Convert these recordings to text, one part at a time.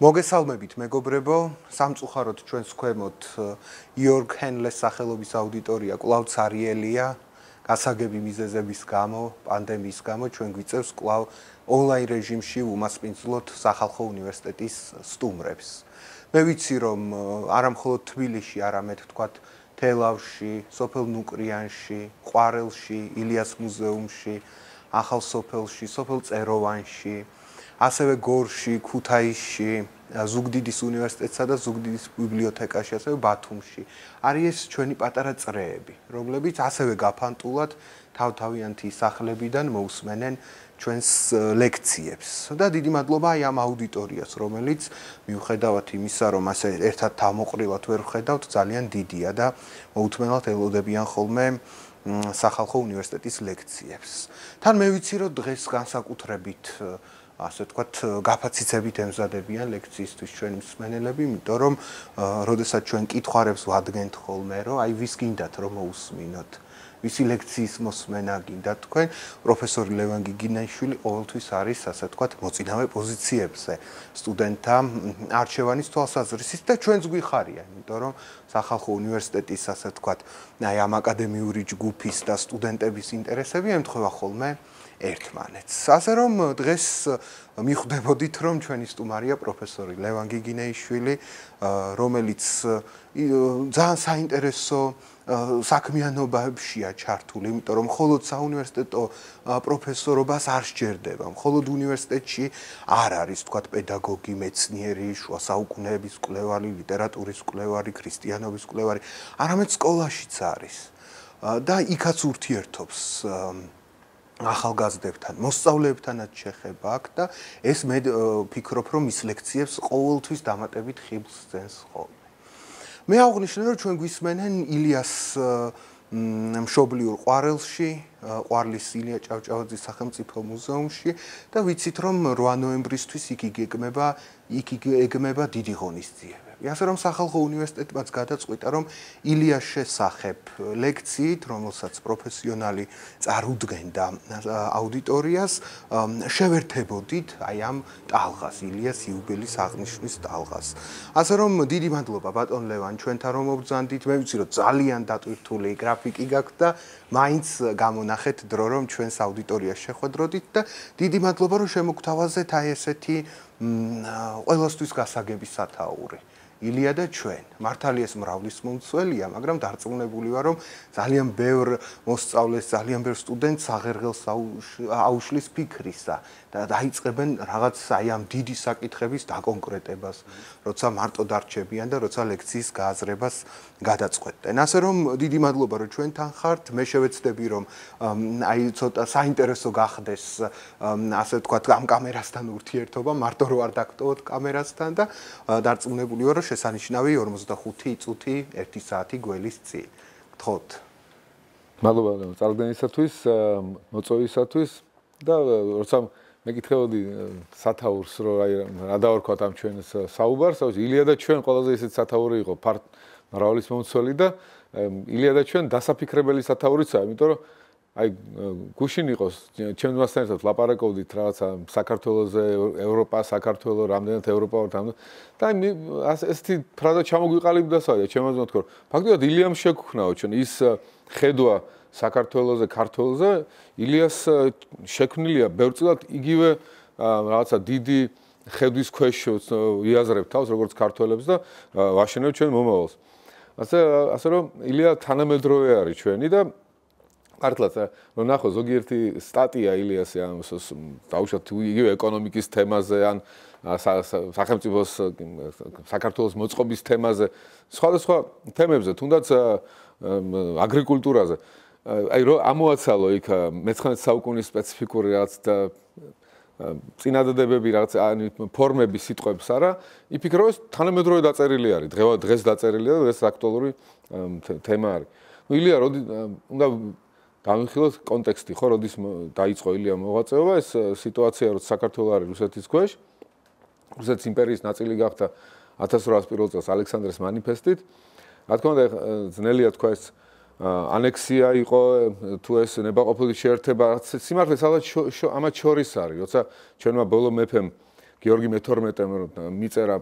მოგესალმებით მეგობრებო, სამწუხაროდ ჩვენს ქვემოთ იორგ ჰენლეს სახელობის აუდიტორია კვლავ ცარიელია გასაგები მიზეზების გამო, პანდემიის გამო ჩვენ გვიწევს კვლავ ონლაინ რეჟიმში უმასპინძლოთ სახალხო უნივერსიტეტის სტუმრებს. მე ვიცი რომ არა მხოლოდ თბილისში, არამედ თქვათ თელავში, სოფელ ნუკრიანში, ყვარელში, ილიას მუზეუმში, ახალ სოფელში, სოფელ წეროვანში, ასევე გორში, ქუთაისში, ზუგდიდის უნივერსიტეტსა და ზუგდიდის ბიბლიოთეკაში, ასევე ბათუმში. არის ეს ჩვენი პატარა წრეები, რომლებიც ასევე გაფანტულად თავთავიანთი სახლებიდან მოусმენენ ჩვენს ლექციებს. და დიდი მადლობა აი ამ აუდიტორიას, რომელიც მიუხედავად იმისა, რომ ასე ერთად თავმოყრილად ვერ ხედავთ, ძალიან დიდია და მოუთმენლად ელოდებიან ხოლმე სახალხო უნივერსიტეტის ლექციებს. თან მე ვიცი, რომ დღეს განსაკუთრებით ასე ვთქვათ, გაფაციცებით ემზადებიან ლექციისთვის ჩვენი მსმენელები, იმიტომ რომ როდესაც ჩვენ კითხوارებს ვადგენთ ხოლმე, რომ აი ვის გინდათ რომ მოусმინოთ? ვისი ლექციის მოსმენა გინდა თქვენ? პროფესორი ლევან გიგინაიშვილი ყოველთვის არის ასე ვთქვათ მოწინავე პოზიციებზე. სტუდენტთა არჩევანის თვალსაზრისით და ჩვენც გვიხარია იმიტომ რომ სახალხო უნივერსიტეტის ასე ვთქვათ აი ამ აკადემიური ჯგუფის და სტუდენტების ინტერესები ემთხვევა ხოლმე. ერთმანეთს. ასე რომ დღეს მიხვდებოდით რომ ჩვენი სტუმარია პროფესორი ლევან გიგინეიშვილი, რომელიც ძალიან საინტერესო საქმიანობებშია ჩართული, იმიტომ რომ მხოლოდ საუნივერსიტეტო პროფესორობას არ სჯერდება. მხოლოდ უნივერსიტეტში არ არის, თქვათ, პედაგოგი, მეცნიერი, შუა საუკუნეების კვლევარი, ლიტერატურის კვლევარი, ქრისტიანობის კვლევარი, არამედ სკოლაშიც არის. და იქაც ურთიერთობს ახალგაზრდებთან, მოსწავლეებთანაც შეხება აქვს და ეს მე ფიქრობ, რომ ის ლექციებს ყოველთვის დამატებით ხიბლს ძენს ხოლმე. მე აღნიშნე, რომ ჩვენ გვისმენენ ილიას მშობლიურ ყვარელში, ყვარლის ილია ჭავჭავაძის სახელმწიფო მუზეუმში და ვიცით, რომ 8 ნოემბრისთვის იქ იგეგმება, იქ იგეგმება დიდი ღონისძიება. ასე რომ სახალხო უნივერსიტეტმაც გადაწყვიტა რომ ილიას შესახებ ლექციით, რომელსაც პროფესიონალი წარუდგენდა აუდიტორიას, შევერთებოდით აი ამ ტალღას, ილიას იუბილის აღნიშვნის ტალღას. ასე რომ დიდი მადლობა ბატონ ლევან ჩვენთან რომ მობრძანდით. მე ვიცი რომ ძალიან დატვირთული გრაფიკი გაქვთ და მაინც გამონახეთ დრო რომ ჩვენს აუდიტორიას შეხვედროდით და დიდი მადლობა რომ შემოგთავაზეთ აი ესეთი ყველასთვის გასაგები სათაური. ილია და ჩვენ. მართალია ეს მრავლის მომცველია, მაგრამ დარწმუნებული ვარ, რომ ძალიან ბევრ მოსწავლეს, ძალიან ბევრ სტუდენტს აღერღელს აუშლის ფიქრისა და დაიწყებენ რაღაც აი ამ დიდი საკითხების დაკონკრეტებას, როცა მარტო დარჩებიან და როცა ლექციის გააზრებას გადაწყვეტენ. ასე რომ დიდი მადლობა რომ ჩვენთან ხართ. მე შევეცდები რომ აი ცოტა საინტერესო გახდეს ასე ვთქვათ ამ კამერასთან ურთიერთობა, მარტო რო არ დაგტოვოთ კამერასთან და დარწმუნებული ვარ რომ შესანიშნავი 45 წუთი 1 საათი გველის წინ. გთხოვთ. მადლობა წარდგენისათვის, მოწვევისათვის და როცა მეკითხებოდი სათაურს რომ აი რა დავარქვათ ამ ჩვენს საუბარს, ილია და ჩვენ ყველაზე ისეთ სათაური იყო ფართ მრავლის მომცველი და ილია და ჩვენ დასაფიქრებელი სათაურიცაა, იმიტომ რომ აი გუშინ იყოს ჩემთან ერთად ლაპარაკობდით რაღაცა საქართველოსზე, ევროპა, საქართველოს, რამდენად ევროპა ვართ ამ და აი ესეთი ფრაზა ჩამოგვიყალიბდა საერთოდ, ჩემს მოთ ხო ფაქტობრივად ილიამ შეგვქნაო ჩვენ ის ხედვა საქართველოსზე, ქართულზე ილიას შექმნილია ბევრწილად იგივე რაღაცა დიდი ხედვის ქვეშ იაზრებ თავს როგორც ქართველებს და ვაშენებ ჩვენ მომავალს. ასე ასე რომ ილია თანამედროვე არის ჩვენი და მართლაც რომ ნახო ზოგიერთი სტატია ილიას ამ დაუშვათ იგივე ეკონომიკის თემაზე ან სახელმწიფოს საქართველოს მოწყობის თემაზე სხვადასხვა თემებზე თუნდაც აგრიკულტურაზე აი რომ ამოაცალო იქ მე-19 საუკუნის სპეციფიკური რაღაც და წინადადებები რაღაც ან ფორმები სიტყვებს არა იფიქრო ეს თანამედროვე დაწერილი არის დღევა დღეს დაწერილია და დღეს აქტუალური თემა არის. ნუ ილია როდი უნდა გამიხილოთ კონტექსტი ხო როდის დაიწყო ილია მოღვაწეობა ეს სიტუაცია რომ საქართველოს არის რუსეთის ქვეშ. რუსეთის იმპერიის ნაწილი გახდა 1801 წელს ალექსანდრეს მანიფესტით. რა თქმა უნდა ძნელია თქვა ეს ანექსია იყო თუ ეს ნებაყოფლობის შეერთება სიმართლე სადაც ამათ შორის არის როცა ჩვენმა ბოლო მეფემ გიორგი მე-12-ემ მიწერა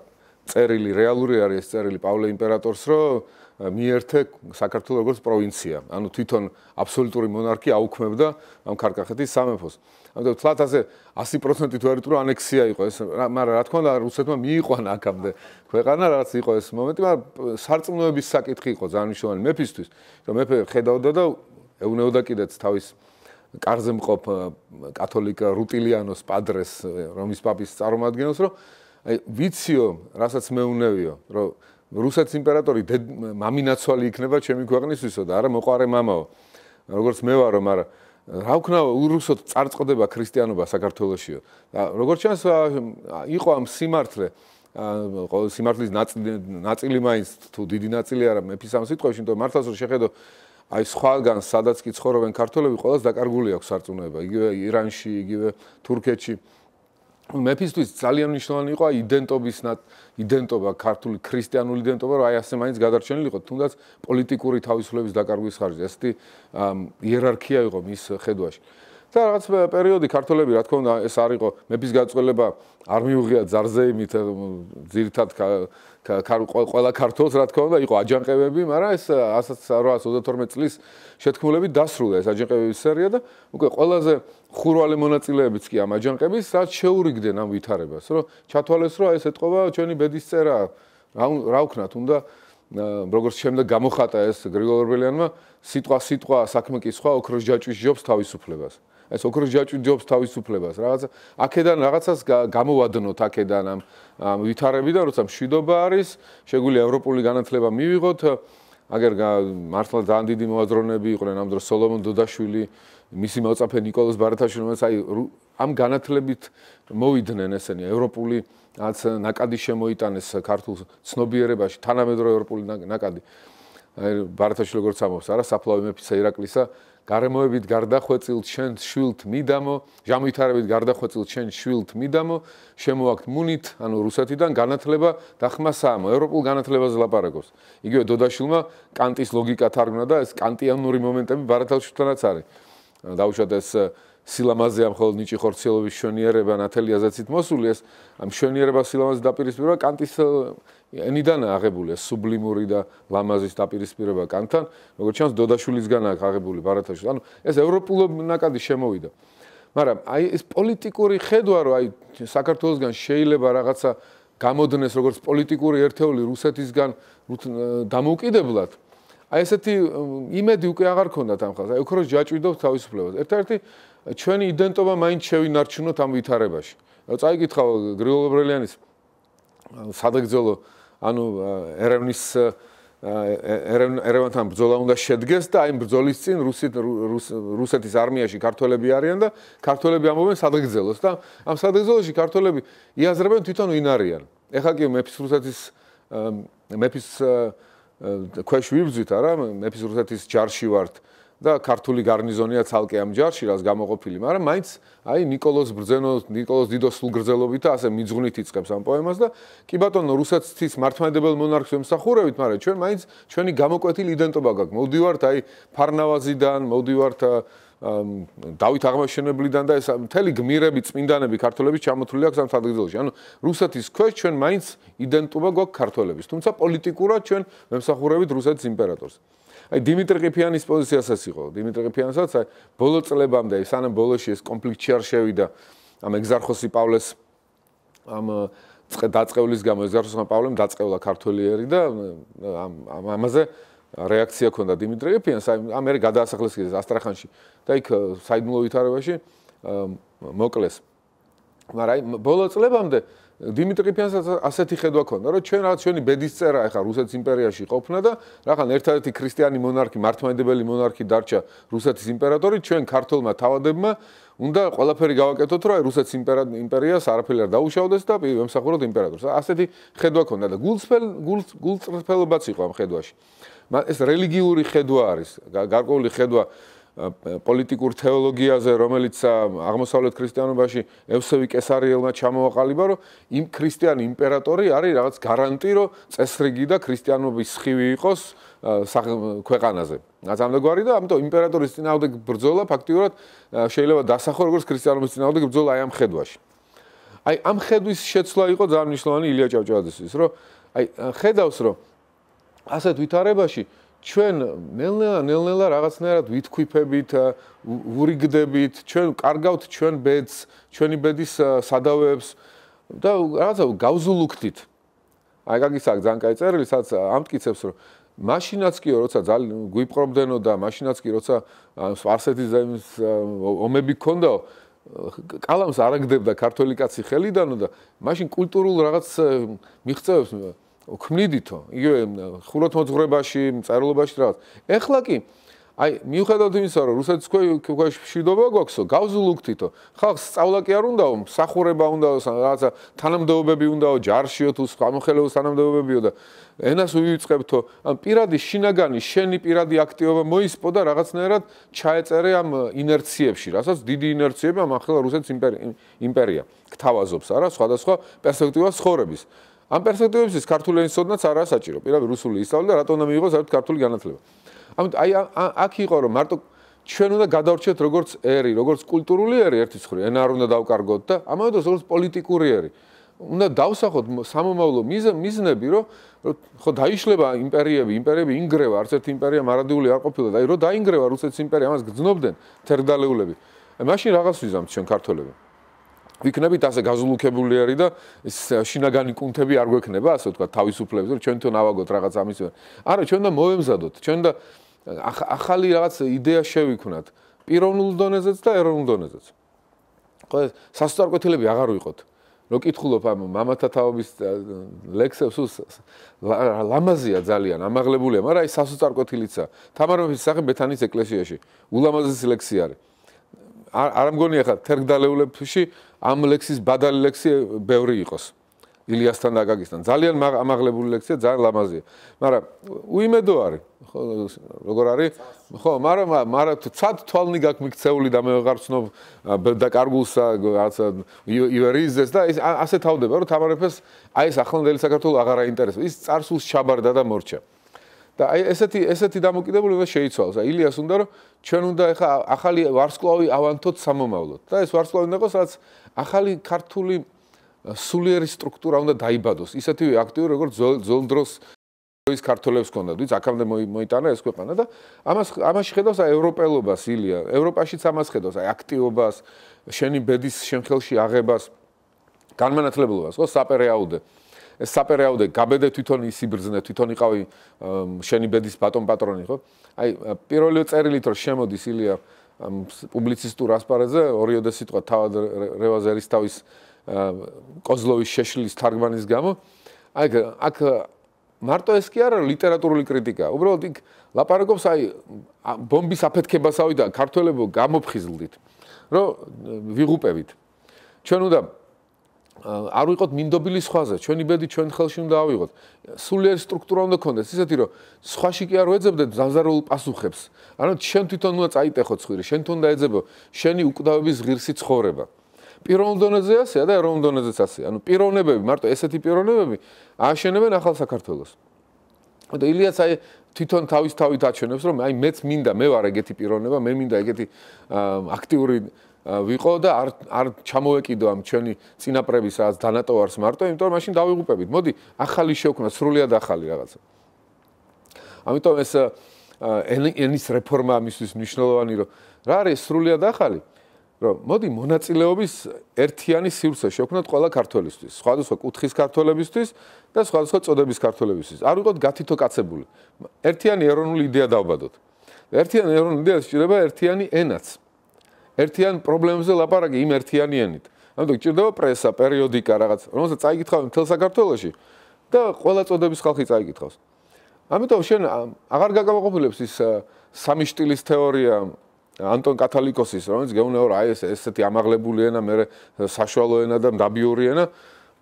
წერილი რეალური არის ეს წერილი პავლე იმპერატორს რომ მიერთე საქართველოს როგორც პროვინცია. ანუ თვითონ აბსოლუტური მონარქია აუქმებდა ამ ქარკახეთის სამეფოს. ანუ თლათ ასე 100%-ით ვერ იტყვი ანექსია იყო ეს, მაგრამ რა თქმა უნდა რუსეთმა მიიყვანა აქამდე ქვეყანა რაც იყო ეს მომენტი, მაგრამ სარწმუნოების საკითხი იყო ძალიან მნიშვნელოვანი მეფისთვის, რომ მეფე ხედავდა და ეუნეოდა კიდეც თავის კარზე მყოფ კათოლიკ რუტილიანოს პადრეს რომის პაპის წარმომადგენელს, რომ აი ვიციო, რასაც მეუნევიო, რომ რუსეთის იმპერატორი მამინაცვალი იქნება ჩემი ქვეყნისთვისო და არა მოყარე მამაო. როგორც მე ვარო, მაგრამ რა ვქნა ურუსოთ წარწყდება ქრისტიანობა საქართველოსიო. და როგორც ჩანს იყო ამ სიმართლე სიმართლის ნაწილი მაინც თუ დიდი ნაწილი არა მეფის ამ სიტყვაში, იმიტომ მართლაც რომ შეხედო აი სხვაგან სადაც კი ცხოვრობენ ქართველები, ყოველს დაკარგული აქვს სარწმუნოება, იგივე ირანში, იგივე თურქეთში. მეფისთვის ძალიან მნიშვნელოვანი იყო იდენტობის იდენტობა, ქართული ქრისტიანული იდენტობა, რომ აი ასე მაინც გადარჩენილიყო, თუნდაც პოლიტიკური თავისუფლების დაკარგვის ხარჯზე. ესეთი იერარქია იყო მის ხედვაში. და რაღაც პერიოდი ქართველები, რა თქმა უნდა, ეს არ იყო მეფის გაწყვეტილება არ მიუღია ძარზე იმით ძირთად ყველა ქართულს რა თქმა უნდა იყო აჯანყებები, მაგრამ ეს 1832 წლის შეთქმულებით დასრულდა ეს აჯანყებების სერია და უკვე ყველაზე ხურვალე მონაწილეებიც კი ამ აჯანყების რაც შეურიგდნენ ამ ვითარებას, რომ ჩათვალეს რომ ეს ეთყობა ჩვენი ბედის წერა. რა რა ვქნათ, უნდა როგორც შემდეგ გამოხატა ეს გრიგოლ ორბელიანმა სიტყვა სიტყვა საქმე კი სხვა ოქროს ჯაჭვის ჯობს თავისუფლებას. ეს ოქროს ჯაჭვი ჯობს თავისუფლებას რაღაცა აქედან რაღაცას გამოვადნოთ აქედან ამ ვითარებიდან როცა მშვიდობა არის შეგვიძლია ევროპული განათლება მივიღოთ. აგერ მართლა ძალიან დიდი მოაზროვნეები იყვნენ ამ დროს სოლომონ დოდაშვილი მისი მოწაფე نيكოლოზ ბარათაშვილი რომელიც აი ამ განათლებით მოვიდნენ ესენი ევროპული აც ნაკადი შემოიტანეს ქართულ ცნობიერებაში თანამედროვე ევროპული ნაკადი. აი ბარათაშვილი როგორც ამბობს არა საფლავი მეფისა ირაკლისა გარემოებით გარდახვეწილ ჩვენ შვილთ მიდამო, ჟამვითარებით გარდახვეწილ ჩვენ შვილთ მიდამო, შემოაქვთ მუნით, ანუ რუსეთიდან განათლება და ხმასაამო, ევროპულ განათლებაზე ლაპარაკობს. იგივე დოდაშილმა კანტის ლოგიკა თარგმნა და ეს კანტიანური მომენტები ბარათალშვილთანაც არის. დაუშვათ ეს სილამაზე ამ ხოლ ნიჭი ხორციელობის შვენიერება ნათელიაზეცით მოსული ეს ამ შვენიერება სილამაზე დაპირისპირება კანტის ენიდან აღებულია სუბლიმური და ლამაზის დაპირისპირება კანთან როგორც ჩანს დოდაშვილისგან აღებული ბარათაშვილი ანუ ეს ევროპულ ნაკადი შემოვიდა. მაგრამ აი ეს პოლიტიკური ხედვა რომ აი საქართველოსგან შეიძლება რაღაცა გამოდნეს როგორც პოლიტიკური ერთეული რუსეთისგან დამოუკიდებლად აი ესეთი იმედი უკვე აღარ ქონდათ ამ ხალხს. აი ოქროს ჯაჭვიდობს თავისუფლებას ერთ-ერთი ჩვენი იდენტობა მაინც შევინარჩუნოთ ამ ვითარებაში. წაიკითხავ გრიგოლ ბრელიანის სადაგძელო ანუ ერევნის ერევანთან ბრძოლა უნდა შედგეს და აი ბრძოლის წინ რუსეთ რუსეთის არმიაში ქართველები არიან და ქართველები ამბობენ სადაგძელოს და ამ სადაგძელოში ქართველები იაზრებენ თვითონ ვინ არიან. ეხლა კი მეფის რუსეთის მეფის ქვეშ ვიბრძვით არა მეფის რუსეთის ჯარში ვართ და ქართული გარნიზონია ცალკე ამ ჯარში, რაც გამოყოფილი, მაგრამ მაინც აი نيكოლოზ ბრძენოს, نيكოლოზ დიდოს სულგრძელობით და ასე მიძღვნით იწყებს ამ პოემას და კი ბატონო, რუსეთის მართლმადებელ მონარქს ემსახურებით, მაგრამ ჩვენ მაინც ჩვენი გამოკვეთილი იდენტობა გაქვს. მოვდივართ აი ფარნავაზიდან, მოვდივართ დავით აღმაშენებლიდან და ეს მთელი გმირები, წმინდანები ქართველების ჩამოთვლილი აქვს ამ სადგრძელში. ანუ რუსეთის ქვეშ ჩვენ მაინც იდენტობა გვაქვს ქართველების, თუმცა პოლიტიკურად ჩვენ მემსახურებით რუსეთის იმპერატორს. აი დიმიტრი ყიფიანის პოზიციასაც იყო. დიმიტრი ყიფიანსაც აი ბოლო წლებამდე სანამ ბოლოში ეს კონფლიქტი არ შევიდა. ამ ეგზარხოსი პავლეს ამ დაწყევლის გამო ეგზარხოსმა პავლემ დაწყევლა ქართველიერი და ამ ამაზე რეაქცია ქონდა დიმიტრი ყიფიანს. აი ამ ერი გადაასახლეს კიდე ასტრახანში და იქ საიდუმლო ვითარებაში მოკლეს. მაგრამ აი ბოლო წლებამდე დიმიტრი ფიანსაც ასეთი ხედვა ქონდა, რომ ჩვენ რაღაც ჩვენი ბედის წერა ახლა რუსეთის იმპერიაში ყოფნა და რაღაც ერთადერთი ქრისტიანი მონარქი, მართლმადიდებელი მონარქი დარჩა რუსეთის იმპერატორი, ჩვენ ქართულმა თავადებმა უნდა ყველაფერი გავაკეთოთ, რომ აი რუსეთის იმპერიას არაფერი არ დაუშავდეს და ვემსახუროთ იმპერატორს. ასეთი ხედვა ქონდა და გულწრფელ გულწრფელობაც იყო ამ ხედვაში. ეს რელიგიური ხედვა არის, გარკვეული ხედვა პოლიტიკურ თეოლოგიაზე, რომელიც აღმოსავლეთ ქრისტიანობაში ევსევი კესარიელმა ჩამოაყალიბა, რომ იმ ქრისტიანი იმპერატორი არის რაღაც გარანტი, რომ წესრიგი და ქრისტიანობის სხივი იყოს ქვეყანაზე. რაც ამდეგარი და ამიტომ იმპერატორის წინააღმდეგ ბრძოლა ფაქტიურად შეიძლება დასახო როგორც ქრისტიანობის წინააღმდეგ ბრძოლა აი ამ ხედვაში. აი ამ ხედვის შეცვლა იყო ძალიან მნიშვნელოვანი ილია ჭავჭავაძისთვის, რომ აი ხედავს რომ ასეთ ვითარებაში ჩვენ ნელ-ნელა ნელ-ნელა რაღაცნაირად ვითქვიფებით, ვურიგდებით, ჩვენ კარგავთ ჩვენ ბედს, ჩვენი ბედის სადავეებს და რაღაცა გავზულუქთით. აი გაგისაგ ძალიან კაი წერილი, სადაც ამტკიცებს რომ მაშინაც კი როცა ძალიან გვიპყრობდნო და მაშინაც კი როცა სპარსეთის ომები ქონდა კალამს არაგდებდა ქართველი კაცი ხელიდანო და მაშინ კულტურულ რაღაც მიღწევებს ქმნიდითო იგივე ხუროთმოძღვრებაში წერილობაში რაღაც. ეხლა კი აი მიუხედავად იმისა რომ რუსეთის ქვეშ მშვიდობა გვაქვსო გავზულუქთითო ხალხს სწავლა კი არ უნდაო? მსახურება უნდაო? რაღაცა თანამდებობები უნდაო? ჯარშიო თუ სამოხელეო თანამდებობებიო და ენას უიწყებთო ან პირადი შინაგანი შენი პირადი აქტივობა მოისპო და რაღაცნაირად ჩაეწერე ამ ინერციებში რასაც დიდი ინერციები ამ ახლა რუსეთის იმპერია. გთავაზობს არა? სხვადასხვა პერსპექტივას ხორების ამ პერსპექტივებში ქართული ენისოდნაც არაა საჭირო პირადი რუსული ისწავლე და რატომ უნდა მიიღოს საერთოდ ქართული განათლება ამიტომ აი აქ იყო რომ მარტო ჩვენ უნდა გადავრჩეთ როგორც ერი, როგორც კულტურული ერი ერთის ხრი, ენა არ უნდა დავკარგოთ და ამავე დროს როგორც პოლიტიკური ერი. უნდა დავსახოთ სამომავლო მიზნები, რომ ხო დაიშლება იმპერიები, იმპერიები ინგრევა, არც ერთი იმპერია მარადიული არ ყოფილა და აი რომ დაინგრევა რუსეთის იმპერია, ამას გძნობდნენ თერგდალეულები. აი მაშინ რაღაც ვიზამთ ჩვენ ქართველები. ვიქნებით ასე გაზულუქებული ერი და შინაგანი კუნთები არ გვექნება, ასე ვთქვა, თავისუფლების, რომ ჩვენ თვითონ ავაგოთ რაღაც ამის. არა, ჩვენ და მოემზადოთ, ჩვენ და ახალი რაღაც იდეა შევიქმნათ პიროვნულ დონეზეც და ეროვნულ დონეზეც. ხო ეს სასწორკვეთილები აღარ ვიყოთ. რო კითხულობ ამ მამათა თაობის ლექსებს ლამაზია ძალიან, ამაღლებულია, მაგრამ აი სასწორკვეთილიცა. თამარმეფის სახე ბეთანის ეკლესიაში ულამაზესი ლექსი არის. არ მგონია ხა თერგდალეულებში ამ ლექსის ბადალი ლექსი ბევრი იყოს. ილიასთან და აგაგისთან. ძალიან ამაღლებული ლექსია, ძალიან ლამაზია. მაგრამ უიმედო არის. ხო, როგორ არის? ხო, მაგრამ მაგრამ ცად თვალნი გაქვს მიქცეული და მე ვეღარ ვცნობ და კარგულსა რაღაცა ივერიზეს და ეს ასე თავდება, რომ თამარეფეს აი ეს ახლანდელი საქართველოს აღარ აინტერესებს. ის წარსულს ჩაბარდა და მორჩა. და აი ესეთი ესეთი დამოკიდებულება შეიცვალს. აი ილიას უნდა რომ ჩვენ უნდა ახლა ახალი ვარსკვლავი ავანთოთ სამომავლოდ. და ეს ვარსკვლავი უნდა იყოს რაც ახალი ქართული სულიერი სტრუქტურა უნდა დაიბადოს. ისეთივე აქტიური როგორც ძველ დროს ის ქართველებს ჰქონდათ, ვიც აქამდე მოიტანა ეს ქვეყანა და ამას ამაში ხედავს აი ევროპელობას ილია. ევროპაშიც ამას ხედავს, აი აქტიობას, შენი ბედის შემხელში აღებას, განმანათლებლობას, ხო, საპერეაუდე. ეს საპერეაუდე გაბედე თვითონ ისიბრძნე, თვითონ იყავი შენი ბედის ბატონ პატრონი, ხო? აი პირველი წერილით რომ შემოდის ილია პუბლიცისტურ ასპარეზზე, ორიოდე სიტყვა თავად რევაზერისთავის კოზლოვის შეშლის თარგმანის გამო. აი აქ მარტო ეს კი არა ლიტერატურული კრიტიკა. უბრალოდ იქ ლაპარაკობს აი ბომბის აფეთქებასავი და ქართველებო გამოფხიზლდით რომ ვიღუპებით. ჩვენ უნდა არ ვიყოთ მინდობილი სხვაზე. ჩვენი ბედი ჩვენ ხელში უნდა ავიღოთ. სულიერი სტრუქტურა უნდა გქონდეს ისეთი რომ სხვაში კი არ ვეძებდეთ ზამზარულ პასუხებს. ანუ ჩვენ თვითონ უნდა წაიტეხოთ ხვირი შენ თვითონ დაეძებო შენი უკვდავების ღირსი ცხოვრება. პიროვნულ დონეზე ასეა და ეროვნულ დონეზეც ასეა. ანუ პიროვნებები, მარტო ესეთი პიროვნებები აშენებენ ახალ საქართველოს. და ილიას აი თვითონ თავის თავით აჩვენებს, რომ აი მეც მინდა, მე ვარ ეგეთი პიროვნება, მე მინდა ეგეთი აქტიური ვიყო და არ არ ჩამოვეკიდო ამ ჩვენი წინაპრების რაღაც დანატოვარს მარტო, იმიტომ რომ მაშინ დავიღუპებით. მოდი, ახალი შევქნა, სრულიად ახალი რაღაცა. ამიტომ ეს ენის რეფორმა ამისთვის მნიშვნელოვანი რომ რა არის სრულიად ახალი? რომ მოდი მონაწილეობის ერთიანი სივრცე შევქნათ ყველა ქართველისთვის, სხვადასხვა კუთხის ქართველებისთვის და სხვადასხვა წოდების ქართველებისთვის. არ ვიყოთ გათითო კაცებული. ერთიანი ეროვნული იდეა დავბადოთ. ერთიანი ეროვნული იდეა შეიძლება ერთიანი ენაც. ერთიან პრობლემებზე ლაპარაკი იმ ერთიანი ენით. ამიტომ გჭირდება პრესა, პერიოდიკა, რაღაც, რომელსაც წაიკითხავენ მთელ საქართველოში და ყველა წოდების ხალხი წაიკითხავს. ამიტომ შენ აღარ გაგავაყოფილებს ის სამი სტილის თეორია ანტონ კათალიკოსის რომელიც გეუბნება რა ეს ესეთი ამაღლებული ენა მე საშუალო ენა და დაბიური ენა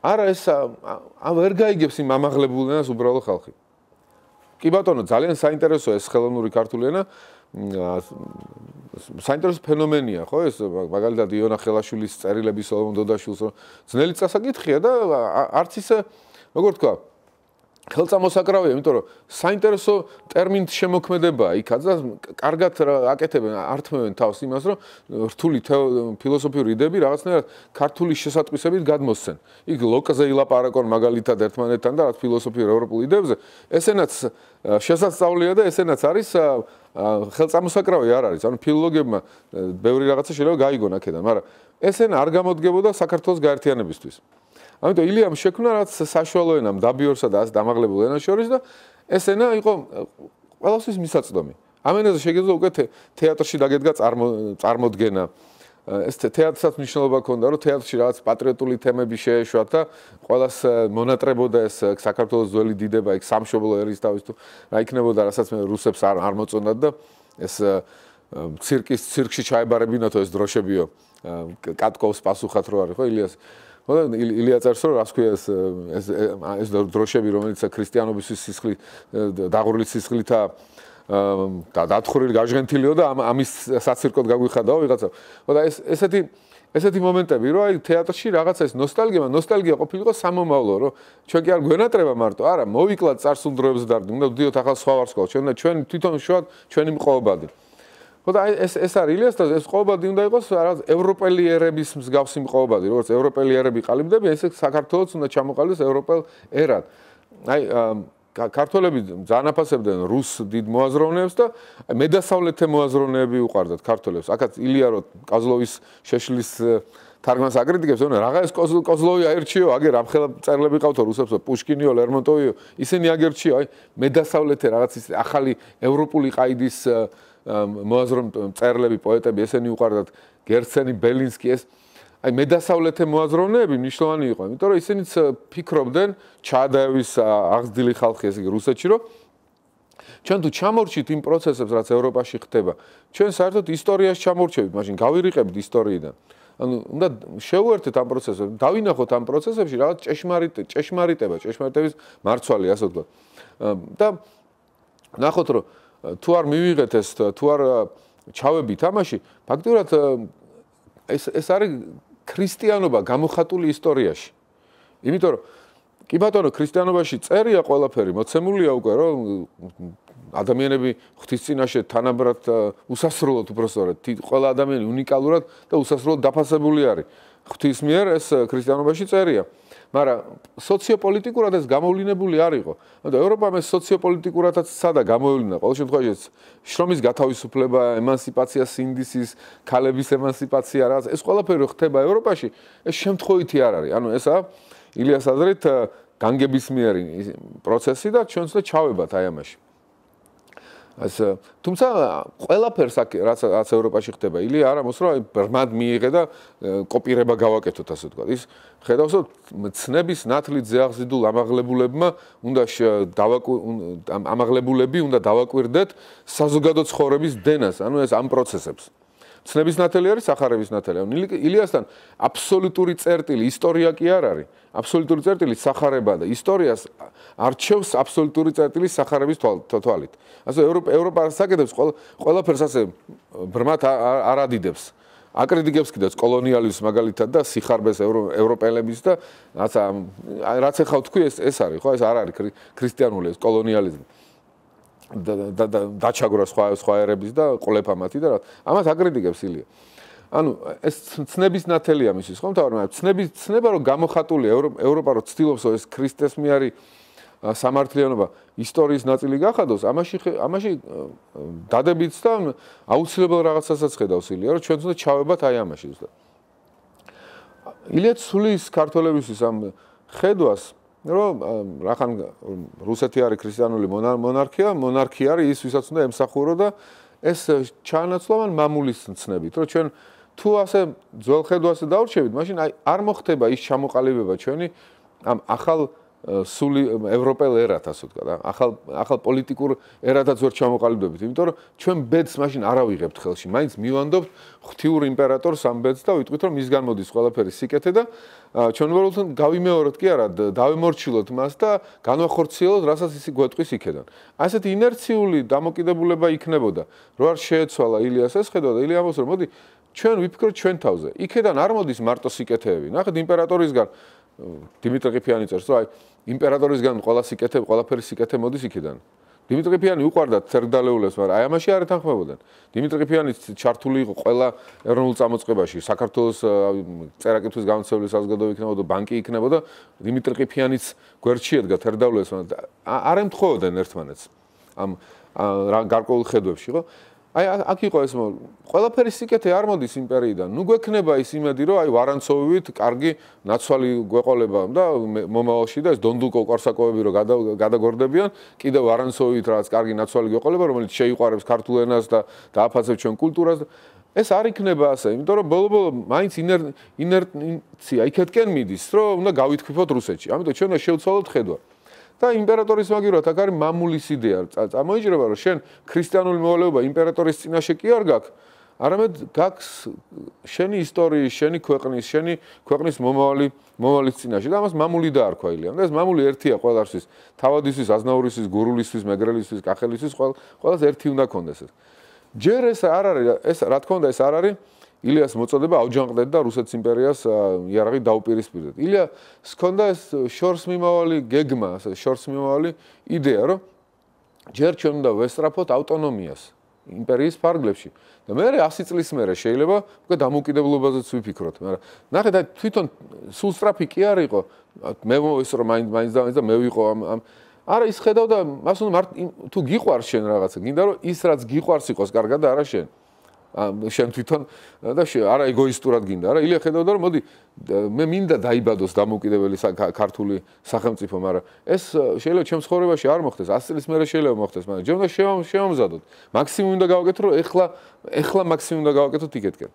არა ეს ვერ გაიგებს იმ ამაღლებული ენას უბრალო ხალხი კი ბატონო ძალიან საინტერესოა ეს ხელოვნური ქართული ენა საინტერესო ფენომენია ხო ეს მაგალითად იონა ხელაშვილის წერილების სოლომონ დოდაშვილს ძნელი წასაკითხია და არც ისე როგორ თქვა ხელწამოსაკრავია, იმიტომ რომ საინტერესო ტერმინით შემოქმედებაა იქაც და კარგად აკეთებენ, ართმევენ თავს იმას, რომ რთული ფილოსოფიური იდეები რაღაცნაირად ქართული შესატყვისებით გადმოსცენ. იქ ლოკაზე ილაპარაკონ მაგალითად ერთმანეთთან და რაც ფილოსოფიურ ევროპულ იდეებზე, ესენაც შესაძლებელია და ესენაც არის ხელწამოსაკრავი არ არის. ანუ ფილოლოგებმა ბევრი რაღაცა შეიძლება გაიგონ აქედან, მაგრამ ესენ არ გამოდგებოდა საქართველოს გაერთიანებისთვის. ამიტომ ილიამ შექმნა რაც საშუალო ენამ დაბიორსა და დამაღლებულ ენას შორის და ეს ენა იყო ყველასთვის მისაწვდომი. ამენაზე შეგეძლო უკვე თეატრში დაგედგა წარმოდგენა. ეს თეატრსაც მნიშვნელობა ჰქონდა, რომ თეატრში რაღაც პატრიოტული თემები შეეშვათ და ყოველას მონატრებოდა ეს საქართველოს ძველი დიდება, იქ სამშობლო ერის თავის თუ რა იქნებოდა, რასაც მე რუსებს არ არ მოწონდათ და ეს ცირკის ცირკში ჩაებარებინათო ეს დროშებიო კატკოვს პასუხად რო არის ხო ილიას მაგრამ ილია წერს რომ რას ქვია ეს ეს ეს დროშები რომელიც ქრისტიანობის სისხლი დაღურული სისხლითა და დათხრილი გაჟღენთილიო და ამის საცირკოდ გაგვიხადაო ვიღაცა. ხოდა ეს ესეთი ესეთი მომენტები რომ აი თეატრში რაღაცა ეს ნოსტალგია, ნოსტალგია ყოფილიყო სამომავლო, რომ ჩვენ კი არ გვენატრება მარტო, არა, მოვიკლათ წარსულ დროებს დარდი, უნდა ვდიოთ ახალ სხვა ვარსკვლავს, ჩვენ ჩვენ თვითონ შევად ჩვენი მყობადი. ხოდა აი ეს ეს არის ილიას და ეს მყობადი უნდა იყოს რაღაც ევროპელი ერების მსგავსი მყობადი, როგორც ევროპელი ერები ყალიბდებიან, ესე საქართველოს უნდა ჩამოყალიბდეს ევროპელ ერად. აი ქართველები ძანაფასებდნენ რუს დიდ მოაზროვნეებს და მედასავლეთე მოაზროვნეები უყარდათ ქართველებს. აქაც ილიარო კაზლოვის შეშლის თარგმანს აკრიტიკებს, რომ რაღა ეს კოზლოვი აერჩიო, აგერ ამხელა წერლები ყავთო რუსებსო, პუშკინიო, ლერმონტოვიო, ისინი აგერჩიო, აი მედასავლეთე რაღაც ის ახალი ევროპული ყაიდის მოაზრონ წერლები, პოეტები, ესენი უყარდათ. გერცენი, ბელინსკი ეს აი მედასავლეთე მოაზროვნეები მნიშვნელოვანი იყო, იმიტომ რომ ისინიც ფიქრობდნენ ჩაადაევის აღზრდილი ხალხი ესე იგი რუსეთში, რომ ჩვენ თუ ჩამორჩით იმ პროცესებს, რაც ევროპაში ხდება, ჩვენ საერთოდ ისტორიაში ჩამორჩებით, მაშინ გავირიყებთ ისტორიიდან. ანუ უნდა შევუერთეთ ამ პროცესებს, დავინახოთ ამ პროცესებში რაღაც ჭეშმარიტ ჭეშმარიტება, ჭეშმარიტების მარცვალი, ასე ვთქვათ. და ნახოთ რომ თუ არ მივიღეთ ეს თუ არ ჩავებით ამაში, ფაქტურად ეს ეს არის ქრისტიანობა გამოხატული ისტორიაში. იმიტომ რომ კი ბატონო ქრისტიანობაში წერია ყველაფერი, მოცემულია უკვე რომ ადამიანები ღვთისწინაშე თანაბრად უსასრულოდ უბრალოდ ყველა ადამიანი უნიკალურად და უსასრულოდ დაფასებული არის. ღვთის მიერ ეს ქრისტიანობაში წერია. მაგრამ სოციოპოლიტიკურად ეს გამოვლინებული არ იყო. ანუ ევროპამ ეს სოციოპოლიტიკურადაც სადა გამოვლინა. ყოველ შემთხვევაში შრომის გათავისუფლება, ემანსიპაცია სინდისის, ქალების ემანსიპაცია, რა ეს ყველაფერი ხდება ევროპაში, ეს შემთხვევითი არ არის. ანუ ესა ილიას აზრით განგებისმიერი პროცესი და ჩვენც და ჩავებათ აი ამაში. ეს თუმცა ყველაფერს აქ რაც რაც ევროპაში ხდება ილი არა მოსრო აი ბრმად მიიღე და კოპირება გავაკეთოთ ასე ვთქვა ის ხედავს რომ ცნების ნათლი ზეაღზიდულ ამაღლებულებმა უნდა დავაკუ ამაღლებულები უნდა დავაკვირდეთ საზოგადო ცხოვრების დენას ანუ ეს ამ პროცესებს ცნების ნათელი არის სახარების ნათელი. ანუ ილიასთან აბსოლუტური წერტილი ისტორია კი არ არის. აბსოლუტური წერტილი სახარება და ისტორიას არჩევს აბსოლუტური წერტილი სახარების თვალით. ასე ევროპა ევროპა საკეთებს ყველაფერს ასე ბრმად არ ადიდებს. აკრიტიკებს კიდეც კოლონიალიზმს მაგალითად და სიხარბეს ევროპელების და რაც რაც ახლა თქვი ეს ეს არის ხო ეს არ არის ქრისტიანული ეს კოლონიალიზმი. და და დაჩაგრა სხვა სხვა ერების და ყოლეფა მათი და რა. ამას აკრიტიკებს ილია. ანუ ეს ცნების ნათელია მისის ხო თავარ მაგრამ ცნების ცნება რომ გამოხატული ევროპა რო ცდილობს ეს ქრისტეს მიარი სამართლიანობა ისტორიის ნაწილი გახადოს ამაში ამაში დადებიც და აუცილებელ რაღაცასაც ხედავს ილია რომ ჩვენც უნდა ჩავებათ აი ამაში ზუსტად ილია ცulis ქართველებისთვის ამ ხედვას რომ რახან რუსეთი არის ქრისტიანული მონარქია, მონარქია არის ის, ვისაც უნდა ემსახურო და ეს ჩანაცვლავენ მამულის ცნებით, რომ ჩვენ თუ ასე ძველ ხედვაზე დავრჩებით, მაშინ აი არ მოხდება ის ჩამოყალიბება ჩვენი ამ ახალ სული ევროპელ ერათ ასე ვთქვა და ახალ ახალ პოლიტიკურ ერათაც ვერ ჩამოყალიბდებით, იმიტომ რომ ჩვენ ბედს მაშინ არ ავიღებთ ხელში, მაინც მივანდობთ ღვთიურ იმპერატორს ამ ბედს და ვიტყვით რომ მისგან მოდის ყველაფერი სიკეთე და ჩვენ ვარულთან გავიმეოროთ კი არა, დავემორჩილოთ მას და განვახორციელოთ, რასაც ისი გვეტყვის იქედან. ასეთი ინერციული დამოკიდებულება იქნებოდა, რო არ შეეცვალა ილიას ეს ხედვა და ილია ამბობს რომ მოდი ჩვენ ვიფიქროთ ჩვენ თავზე. იქედან არ მოდის მარტო სიკეთეები. ნახეთ იმპერატორისგან დიმიტრი ყიფიანი წერს, რომ აი იმპერატორისგან ყველა სიკეთე, ყველაფერი სიკეთე მოდის იქიდან. დიმიტრი ყიფიანი უყარდა ცერგდალეულებს, მაგრამ აი ამაში არ ეთანხმებოდნენ. დიმიტრი ყიფიანი ჩართული იყო ყველა ეროვნულ წამოწყებაში, საქართველოს წერაკითხვის გამოცემლის საზოგადოება იქნებოდა, ბანკი იქნებოდა, დიმიტრი ყიფიანიც გვერდში ედგა ცერგდალეულებს, მაგრამ არ ემთხოვდნენ ერთმანეთს. ამ გარკვეულ ხედვებში, ხო? აი აქ იყო ეს ყველაფერი სიკეთე არ მოდის იმპერიიდან. ნუ გვექნება ის იმედი, რომ აი ვარანცოვით კარგი ნაცვალი გვეყოლება და მომავალში და ეს დონდუკო ყარსაკოვები რომ გადაგორდებიან, კიდე ვარანცოვით რაც კარგი ნაცვალი გვეყოლება, რომელიც შეიყვარებს ქართულ ენას და დააფასებს ჩვენ კულტურას. ეს არ იქნება ასე, იმიტომ რომ ბოლო-ბოლო მაინც ინერცია იქეთკენ მიდის, რომ უნდა გავითქვიფოთ რუსეთში. ამიტომ ჩვენ უნდა შევცვალოთ ხედვა. და იმპერატორის მაგივრად აქ არის მამულის იდეა. წამოიჭრება რომ შენ ქრისტიანული მოვალეობა იმპერატორის წინაშე კი არ გაქვს, არამედ გაქვს შენი ისტორიის, შენი ქვეყნის, შენი ქვეყნის მომავალი მომავალის წინაშე და ამას მამული დაარქვა ილია. და ეს მამული ერთია ყველასთვის, თავადისთვის, აზნაურისთვის, გურულისთვის, მეგრელისთვის, კახელისთვის, ყველას ერთი უნდა კონდეს ეს. ჯერ ეს არ არის, ეს რა თქმა უნდა ეს არ არის ილიას მოწოდება აუჯანყდეთ და რუსეთის იმპერიას იარაღი დაუპირისპირდეთ. ილია სქონდა ეს შორს მიმავალი გეგმა, ასე შორს მიმავალი იდეა, რომ ჯერ ჩვენ უნდა ვესწრაფოთ ავტონომიას იმპერიის ფარგლებში. და მე 100 წლის მერე შეიძლება უკვე დამოუკიდებლობაზეც ვიფიქროთ, მაგრამ ნახე და თვითონ სულ სწრაფი კი არ იყო. მე მოვეს რომ მაინც მაინც და მე ვიყო ამ ამ არა ის ხედავ და მას უნდა თუ გიყვარს შენ რაღაცა, გინდა რომ ის რაც გიყვარს იყოს კარგად და არა შენ. შენ თვითონ და არა ეგოისტურად გინდა რა ილია ხედავდა რომ მოდი მე მინდა დაიბადოს დამოუკიდებელი ქართული სახელმწიფო მაგრამ ეს შეიძლება ჩემს ცხოვრებაში არ მოხდეს 100 წლის მერე შეიძლება მოხდეს მაგრამ ჯერ უნდა შევამზადოთ მაქსიმუმ უნდა გავაკეთო რომ ეხლა ეხლა მაქსიმუმ უნდა გავაკეთოთ იქეთკენ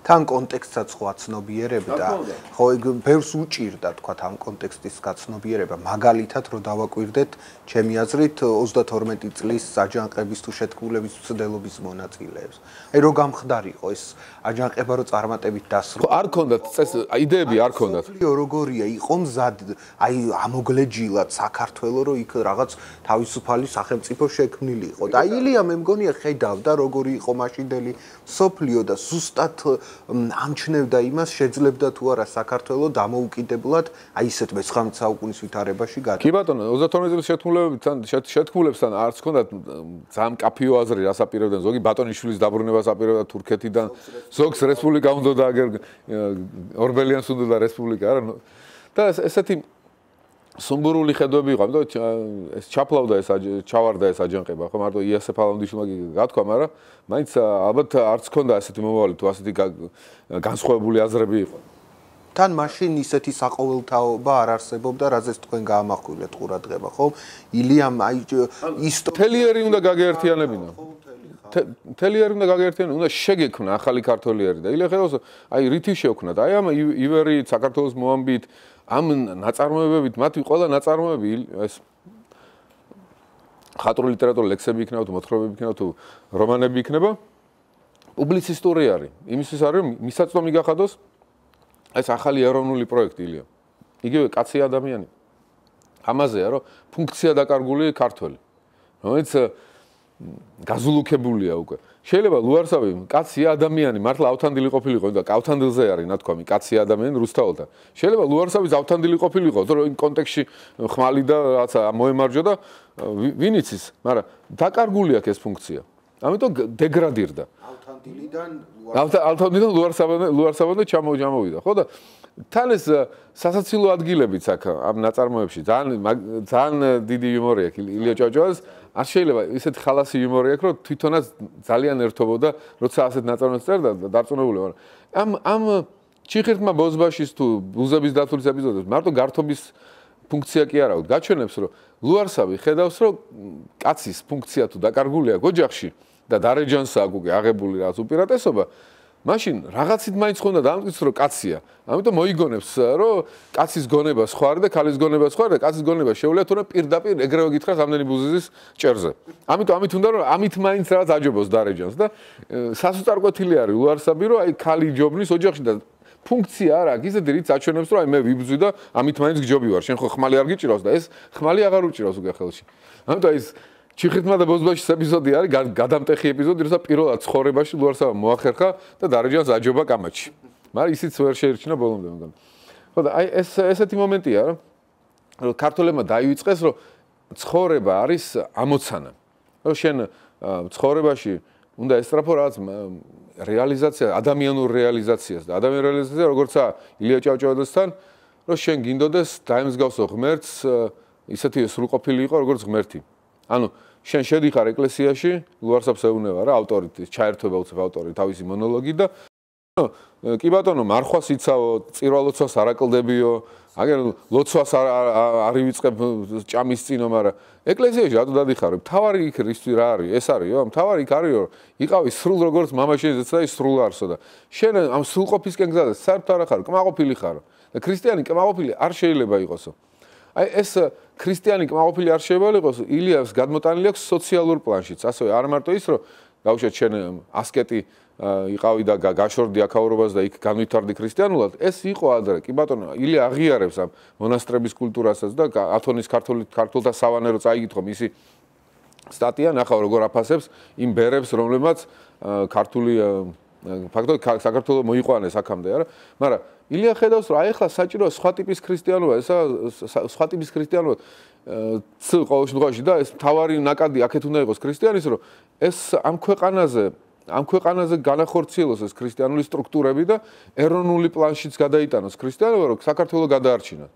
თან კონტექსტსაც ხო აცნობიერებ და ხო ბევრს უჭირდა თქვა ამ კონტექსტის გაცნობიერება. მაგალითად რომ დავაკვირდეთ ჩემი აზრით 32 წლის აჯანყების თუ შეთქმულების ცდელობის მონაწილეებს. აი რო გამხდარიყო ეს აჯანყება რო წარმატებით დასრულდა. არ ქონდათ წეს იდეები არ ქონდათ. როგორია იყო მზად აი ამოგლეჯილად საქართველოს რო იქ რაღაც თავისუფალი სახელმწიფო შექმნილიყო და აი ილია მე მგონია ხედავდა როგორი იყო მაშინდელი სოფლიო და ზუსტად ამჩნევდა იმას, შეძლებდა თუ არა საქართველოს დამოუკიდებლად, აი ისეთ მე-19 საუკუნის ვითარებაში გადა. კი ბატონო, 32 წლის შეთქმულებებთან შეთქმულებთან არც ქონდათ ძალიან კაფიო აზრი, რას აპირებდნენ ზოგი ბატონიშვილის დაბრუნებას აპირებდა თურქეთიდან, ზოგს რესპუბლიკა უნდა და აგერ ორბელიანს უნდა და რესპუბლიკა, არა? და ესეთი სუმბურული ხედვები იყო, ამიტომ ეს ჩაფლავდა ეს ჩავარდა ეს აჯანყება, ხო, მარტო იასე ფალანდიშვილმა გათქვა, მაგრამ მაინც ალბათ არც ქონდა ასეთი მომავალი თუ ასეთი განსხვავებული აზრები იყო. თან მაშინ ისეთი საყოველთაობა არ არსებობდა, რაზეც თქვენ გაამახვილეთ ყურადღება, ხო? ილიამ აი ისტორიერი უნდა გაგერთიანებინა. თელიერი უნდა გაგერთიანებინა, უნდა შეგექმნა ახალი ქართოლიერი და ილია ხელოს აი რითი შექმნა და აი ამ ივერი საქართველოს მოამბით ამ ნაწარმოებებით მათი ყველა ნაწარმოები ეს ხატრული ლიტერატურული ლექსები იქნება თუ მოთხრობები იქნება თუ რომანები იქნება პუბლიცისტური არის. იმისთვის არის მისაწვდომი გახადოს ეს ახალი ეროვნული პროექტი ილია. იგივე კაცი ადამიანი. ამაზეა რომ ფუნქცია დაკარგული ქართველი. რომელიც გაზულუქებულია უკვე. შეიძლება ლუარსავი კაცი ადამიანი მართლა ავთანდილი ყოფილიყო და ავთანდილზე არის ნათქვამი კაცი ადამიანი რუსთაველთან შეიძლება ლუარსავი ავთანდილი ყოფილიყო რომ იმ კონტექსში ხმალი და რაცა მოემარჯვა და ვინ იცის მაგრამ დაკარგული აქვს ეს ფუნქცია. ამიტომ დეგრადირდა. ავთანდილიდან ავთანდილიდან ლუარსავი ლუარსავი ჩამოვიდა ხო? და თან ეს სასაცილო ადგილებიც აქ ამ ნაწარმოებში ძალიან ძალიან დიდი იუმორი აქვს ილია ჭავჭავას არ შეიძლება ისეთ ხალასი იუმორი აქვს რომ თვითონაც ძალიან ერთობოდა როცა ასეთ ნაწარმოებს წერდა და დარწმუნებული ვარ. ამ ამ ჩიხერთმა ბოზბაშის თუ ბუზების დათulis ეპიზოდებს მარტო გართობის ფუნქცია კი არ აქვს გაჩვენებს რომ ლუარსავი ხედავს რომ კაცის ფუნქცია თუ დაკარგულია ოჯახში და დარეჯანსა აქვს უკვე აღებული რაღაც უპირატესობა მაშინ რაღაცით მაინც ხონდა დამტკიცო რომ კაცია. ამიტომ მოიგონებს რომ კაცის გონება სხვა არის და ქალის გონება სხვა არის და კაცის გონება შეუძლია თუნდაც პირდაპირ ეგრევე გითხრას ამდენი ბუზის ჭერზე. ამიტომ ამით უნდა რომ ამით მაინც რაღაც აჯობოს დარეჯანს და სასუწარკვეთილი არის უარსაბი რომ აი ქალი ჯობნის ოჯახში და ფუნქცია არა, გიზედი რიც აჩვენებს რომ აი მე ვიბზვი და ამით მაინც გჯობი ვარ. შენ ხო ხმალი არ გიჭირავს და ეს ხმალი აღარ უჭირავს უკვე ხელში. ამიტომ ის ჩიხრთმა და ბოზბაშის ეპიზოდი არის გადამტეხი ეპიზოდი, როცა პირველად ცხოვრებაში ლუარსავა მოახერხა და დარეჯანს აჯობა კამაჩი. მაგრამ ისიც ვერ შეერჩინა ბოლომდე მგონი. ხო და აი ეს ესეთი მომენტია რა რომ ქართველებმა დაივიწყეს რომ ცხოვრება არის ამოცანა რომ შენ ცხოვრებაში უნდა ესტრაფო რაღაც რეალიზაცია ადამიანურ რეალიზაციას და ადამიანურ რეალიზაცია როგორცა ილია ჭავჭავაძესთან რომ შენ გინდოდეს დაემსგავსო ღმერთს ისეთი სრულყოფილი იყო როგორც ღმერთი ანუ შენ შედიხარ ეკლესიაში ლუარსაბს ეუნება რა ავტორი ჩაერთვება უცებ ავტორი თავისი მონოლოგი და კი ბატონო მარხვას იცავ წირვალოცვას არაკლდებიო აგერ ლოცვას არ არივიწყებ ჭამის წინო მაგრამ ეკლესიაში რატო დადიხარ? თავარი იქ რისთვის რა არის? ეს არისო თავარი იქ არისო იყავი სრულ როგორც მამაშენიც და ის სრულ არსო და შენ ამ სრულყოფისკენ გზაზე საერთოდ არ ხარ კმაყოფილი ხარო და ქრისტიანი კმაყოფილი არ შეიძლება იყოსო აი ეს ქრისტიანი კმაყოფილი არ შეიძლება იყოს ილიას გადმოტანილი აქვს სოციალურ პლანშიც. ასევე არ მარტო ის რომ გავუშვათ შენ ასკეტი იყავი და გაშორდი აქაურობას და იქ განვითარდი ქრისტიანულად. ეს იყო ადრე. კი ბატონო ილია აღიარებს ამ მონასტრების კულტურასაც და ათონის ქართული ქართულთა სავანერო წაიგითხო მისი სტატია ნახავ როგორ აფასებს იმ ბერებს რომლებმაც ქართული ფაქტობრივად საქართველოს მოიყვანეს აქამდე არა? მაგრამ ილია ხედავს რომ აი ახლა საჭიროა სხვა ტიპის ქრისტიანობა? ესა სხვა ტიპის ქრისტიანობა. ც ყოველ შემთხვევაში და ეს თავარი ნაკადი აქეთ უნდა იყოს ქრისტიანის რომ ეს ამ ქვეყანაზე ამ ქვეყანაზე განახორციელოს ეს ქრისტიანული სტრუქტურები და ეროვნული პლანშიც გადაიტანოს ქრისტიანობა რომ საქართველოს გადაარჩინა.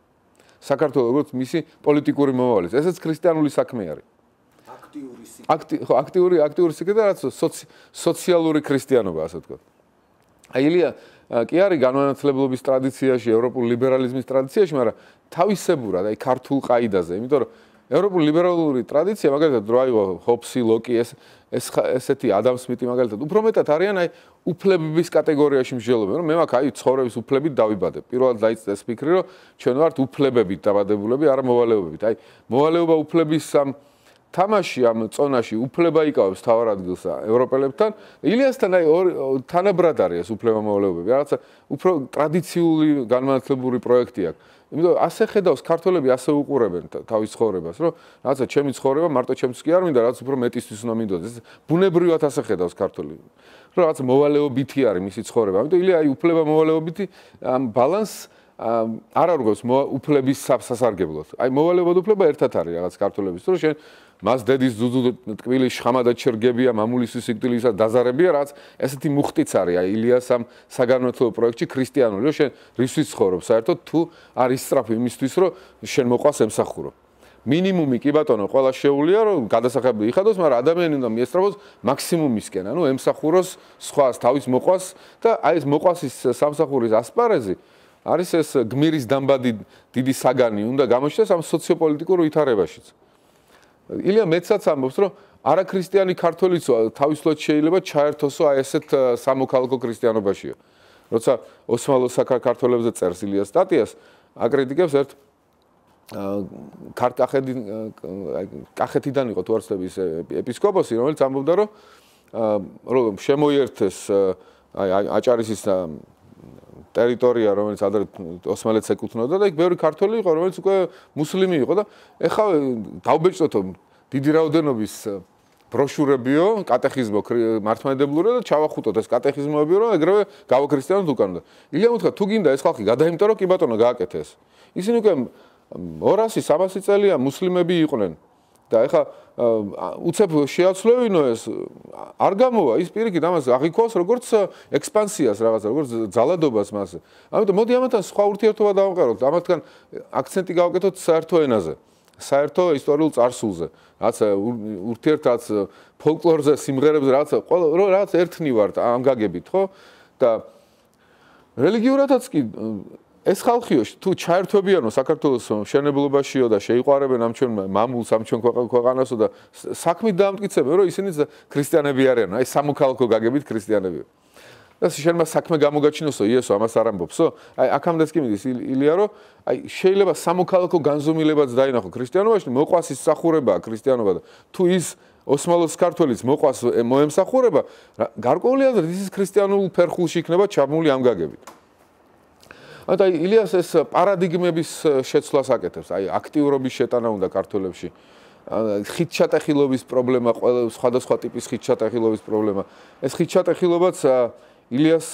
საქართველოს როგორც მისი პოლიტიკური მომავალი ესეც ქრისტიანული საქმე არის. აქტიური სიკეთე. ხო აქტიური აქტიური სიკეთე რაც სოციალური ქრისტიანობა ასე ვთქვათ. აი ილია კი არის განმანათლებლობის ტრადიციაში ევროპულ ლიბერალიზმის ტრადიციაში მაგრამ თავისებურად აი ქართულ ყაიდაზე იმიტომ რომ ევროპული ლიბერალური ტრადიცია მაგალითად რო აიღო ჰოპსი ლოკი ეს ეს ესეთი ადამ სმიტი მაგალითად უფრო მეტად არიან აი უფლებების კატეგორიაში მსჯელობენ რომ მე მაქვს აი ცხოვრების უფლებით დავიბადე. პირველად დაიწყეს ფიქრი რომ ჩვენ ვართ უფლებებით დაბადებულები არა მოვალეობებით. აი მოვალეობა უფლების ამ თამაში ამ წონაში უფლება იკავებს თავარ ადგილს ევროპელებთან ილიასთან აი თანაბრად არის ეს უფლება მოვალეობები რაღაცა უფრო ტრადიციული განმანათლებლური პროექტი აქვს იმიტომ ასე ხედავს ქართველები ასე უყურებენ თავის ცხოვრებას, რომ რაღაცა ჩემი ცხოვრება მარტო ჩემს კი არ მინდა, რაც უფრო მეტისთვის უნდა მინდოდეს. ბუნებრივად ასე ხედავს ქართველი. რომ რაღაც მოვალეობითი არის მისი ცხოვრება. ამიტომ ილია აი უფლება მოვალეობითი ამ ბალანს არ არგოს უფლების სასარგებლოდ. აი მოვალეობა და უფლება ერთად არის რაღაც ქართველების, რომ შენ მას დედის ძუძუ ტკბილი შხამადა ჩერგებია მამულის სიკვდილისა დაზარებია რაც ესეთი მუხტიც არის. აი ილიას ამ საგანმანათლებლო პროექტში ქრისტიანული რომ შენ რისთვის ხორობ საერთოდ თუ არის სწრაფი იმისთვის რომ შენ მოყვას ემსახურო. მინიმუმი კი ბატონო ყველა შეუულია რომ გადასახადები იხადოს მაგრამ ადამიანი უნდა მიესწრაფოს მაქსიმუმისკენ. ანუ ემსახუროს სხვას თავის მოყვას და აი ეს მოყვასის სამსახურის ასპარეზი არის ეს გმირის დამბადი დიდი საგანი უნდა გამოჩნდეს ამ სოციოპოლიტიკურ ვითარებაშიც ილია მეცაც ამბობს, რომ არაქრისტიანი ქართველიცო თავისლოდ შეიძლება ჩაერთოსო აი ესეთ სამოქალაქო ქრისტიანობაშიო. როცა ოსმალო საქართველოსზე წერს ილია სტატიას, აკრიტიკებს ერთ ქართკახედი კახეთიდან იყო თუ არ ვცდები ის ეპისკოპოსი, რომელიც ამბობდა, რომ რომ შემოიერთეს აი აჭარისის ტერიტორია, რომელიც ადრე ოსმალეთს ეკუთვნოდა და იქ ბევრი ქართველი იყო, რომელიც უკვე მუსლიმი იყო და ეხლა დავბეჭდოთო დიდი რაოდენობის ბროშურებიო, კატეხიზმო მართლმადიდებლური და ჩავახუტოთ ეს კატეხიზმოებიო, რომ ეგრევე გავაქრისტიანოთ უკან და ილია უთხრა თუ გინდა ეს ხალხი გადაიმტერო კი ბატონო გააკეთე ეს. ისინი უკვე 200-300 წელია მუსლიმები იყვნენ. და ეხა უცებ შეაცვლევინო ეს არ გამოვა ის პირიქით ამას აღიქوس როგორც ექსპანსიას რაღაცა როგორც ძალადობას მას ამიტომ მოდი ამათან სხვა ურთიერთობა დავამყაროთ. ამათგან აქცენტი გავაკეთოთ საერთო ენაზე. საერთო ისტორიულ წარსულზე. რაც ურთიერთაც ფოლკლორზე სიმღერებზე რაც ყველა რაც ერთნი ვართ ამ გაგებით ხო? და რელიგიურადაც კი ეს ხალხიო თუ ჩაერთვებიანო საქართველოს შენებლობაშიო და შეიყვარებენ ამ ჩვენ მამულს ამ ჩვენ ქვეყანასო და საქმით დაამტკიცებენ რომ ისინი ქრისტიანები არიან აი სამოქალაქო გაგებით ქრისტიანები. და შეიძლება საქმე გამოგაჩინოსო იესო ამას არ ამბობსო აი აქამდეც კი მიდის ილია რომ აი შეიძლება სამოქალაქო განზომილებაც დაინახო ქრისტიანობაში მოყვას ის სახურება ქრისტიანობა და თუ ის ოსმალოს ქართველის მოყვას მოემსახურება გარკვეული აზრით ის ქრისტიანულ ფერხულში იქნება ჩამული ამ გაგებით ანუ აი ილიას ეს პარადიგმების შეცვლას აკეთებს. აი აქტიურობის შეტანა უნდა ქართველებში. ხიჩატეხილობის პრობლემა, ყველა სხვადასხვა ტიპის ხიჩატეხილობის პრობლემა. ეს ხიჩატეხილობაც ილიას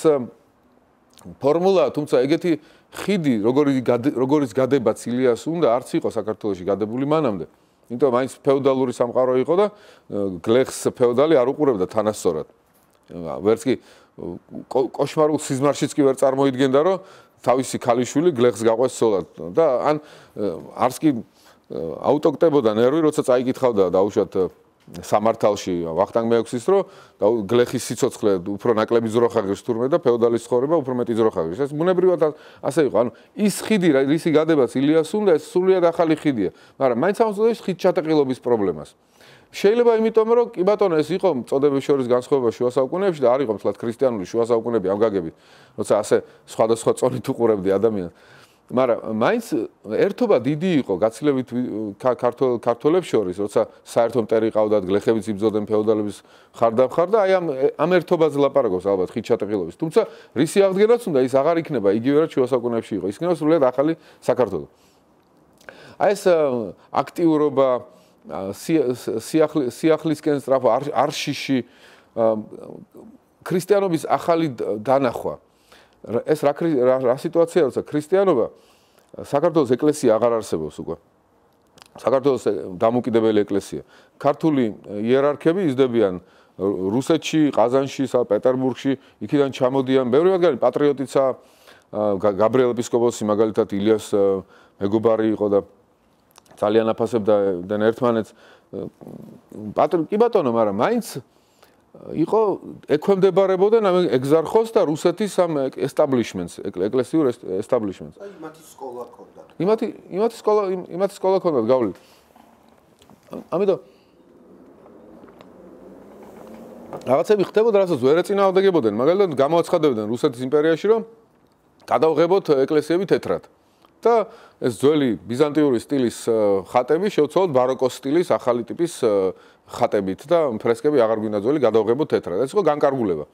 ფორმულაა, თუმცა ეგეთი ხიდი, როგორი როგორიც გადებაც ილიას უნდა, არც იყო საქართველოში გადებული მანამდე. იმიტომ მაინც ფეოდალური სამყარო იყო და გლეხს ფეოდალი არ უყურებდა თანასწორად. ვერც კი კოშმარულ სიზმარშიც კი ვერ წარმოიდგენდა, რომ თავისი ქალიშვილი გლეხს გაყვეს სოლად და ან არც კი აუტოქტებოდა ნერვი, როცა წაიკითხავდა დაუშვათ სამართალში ვახტანგ მეექვსის რომ გლეხის სიცოცხლე უფრო ნაკლები ძროხაღირს თურმე და ფეოდალის ცხოვრება უფრო მეტი ძროხაღირს ეს ბუნებრივად ასე იყო. ანუ ის ხიდი რისი გადებას ილიას უნდა ეს სულიად ახალი ხიდია. მაგრამ მაინც ამოსწორებს ხიდ ჩატაყილობის პრობლემას. შეიძლება იმიტომ რომ კი ბატონო ეს იყო წოდების შორის განსხვავება შუა საუკუნეებში და არ იყო თლათ ქრისტიანული შუა საუკუნეები ამ გაგებით როცა ასე სხვადასხვა წონით უყურებდი ადამიანს მაგრამ მაინც ერთობა დიდი იყო გაცილებით ქართულ ქართველებს შორის, როცა საერთო მტერი ყავდათ, გლეხებიც იბძოდნენ ფეოდალების ხარდამხარ და აი ამ ამ ერთობაზე ლაპარაკობს ალბათ ხით ჩატეყილობის. თუმცა რისი აღდგენაც უნდა ის აღარ იქნება იგივე რაც შუასაუკუნეებში იყო. ის იქნება სრულიად ახალი საქართველო. აი ეს აქტიურობა სიახლისკენ სწრაფო არშიში ქრისტიანობის ახალი დანახვა. ეს რა რა სიტუაციაა როცა ქრისტიანობა საქართველოს ეკლესია აღარ არსებობს უკვე. საქართველოს დამოუკიდებელი ეკლესია. ქართული იერარქები იზრდებიან რუსეთში, ყაზანში, საპეტერბურგში, იქიდან ჩამოდიან. ბევრი მათგანი პატრიოტიცა გაბრიელ ეპისკოპოსი მაგალითად ილიას მეგობარი იყო და ძალიან აფასებდა და ერთმანეთს პატრიოტი კი ბატონო, მაგრამ მაინც იყო ექვემდებარებოდნენ ამ ეგზარხოს და რუსეთის ამ ესტაბლიშმენტს, ეკლესიურ ესტაბლიშმენტს. აი, მათი სკოლა ქონდა. იმათი, იმათი სკოლა, იმათი სკოლა ქონდა გავლით. ამიტომ რაღაცები ხდებოდა, რასაც ვერ ეწინააღმდეგებოდნენ. მაგალითად, გამოაცხადებდნენ რუსეთის იმპერიაში, რომ გადავღებოთ ეკლესიები თეთრად. და ეს ძველი ბიზანტიური სტილის ხატები შევცვალოთ ბაროკოს სტილის ახალი ტიპის ხატებით და ფრესკები აღარ გვინდა ძველი გადავღებოთ თეთრად. ეს იყო განკარგულება.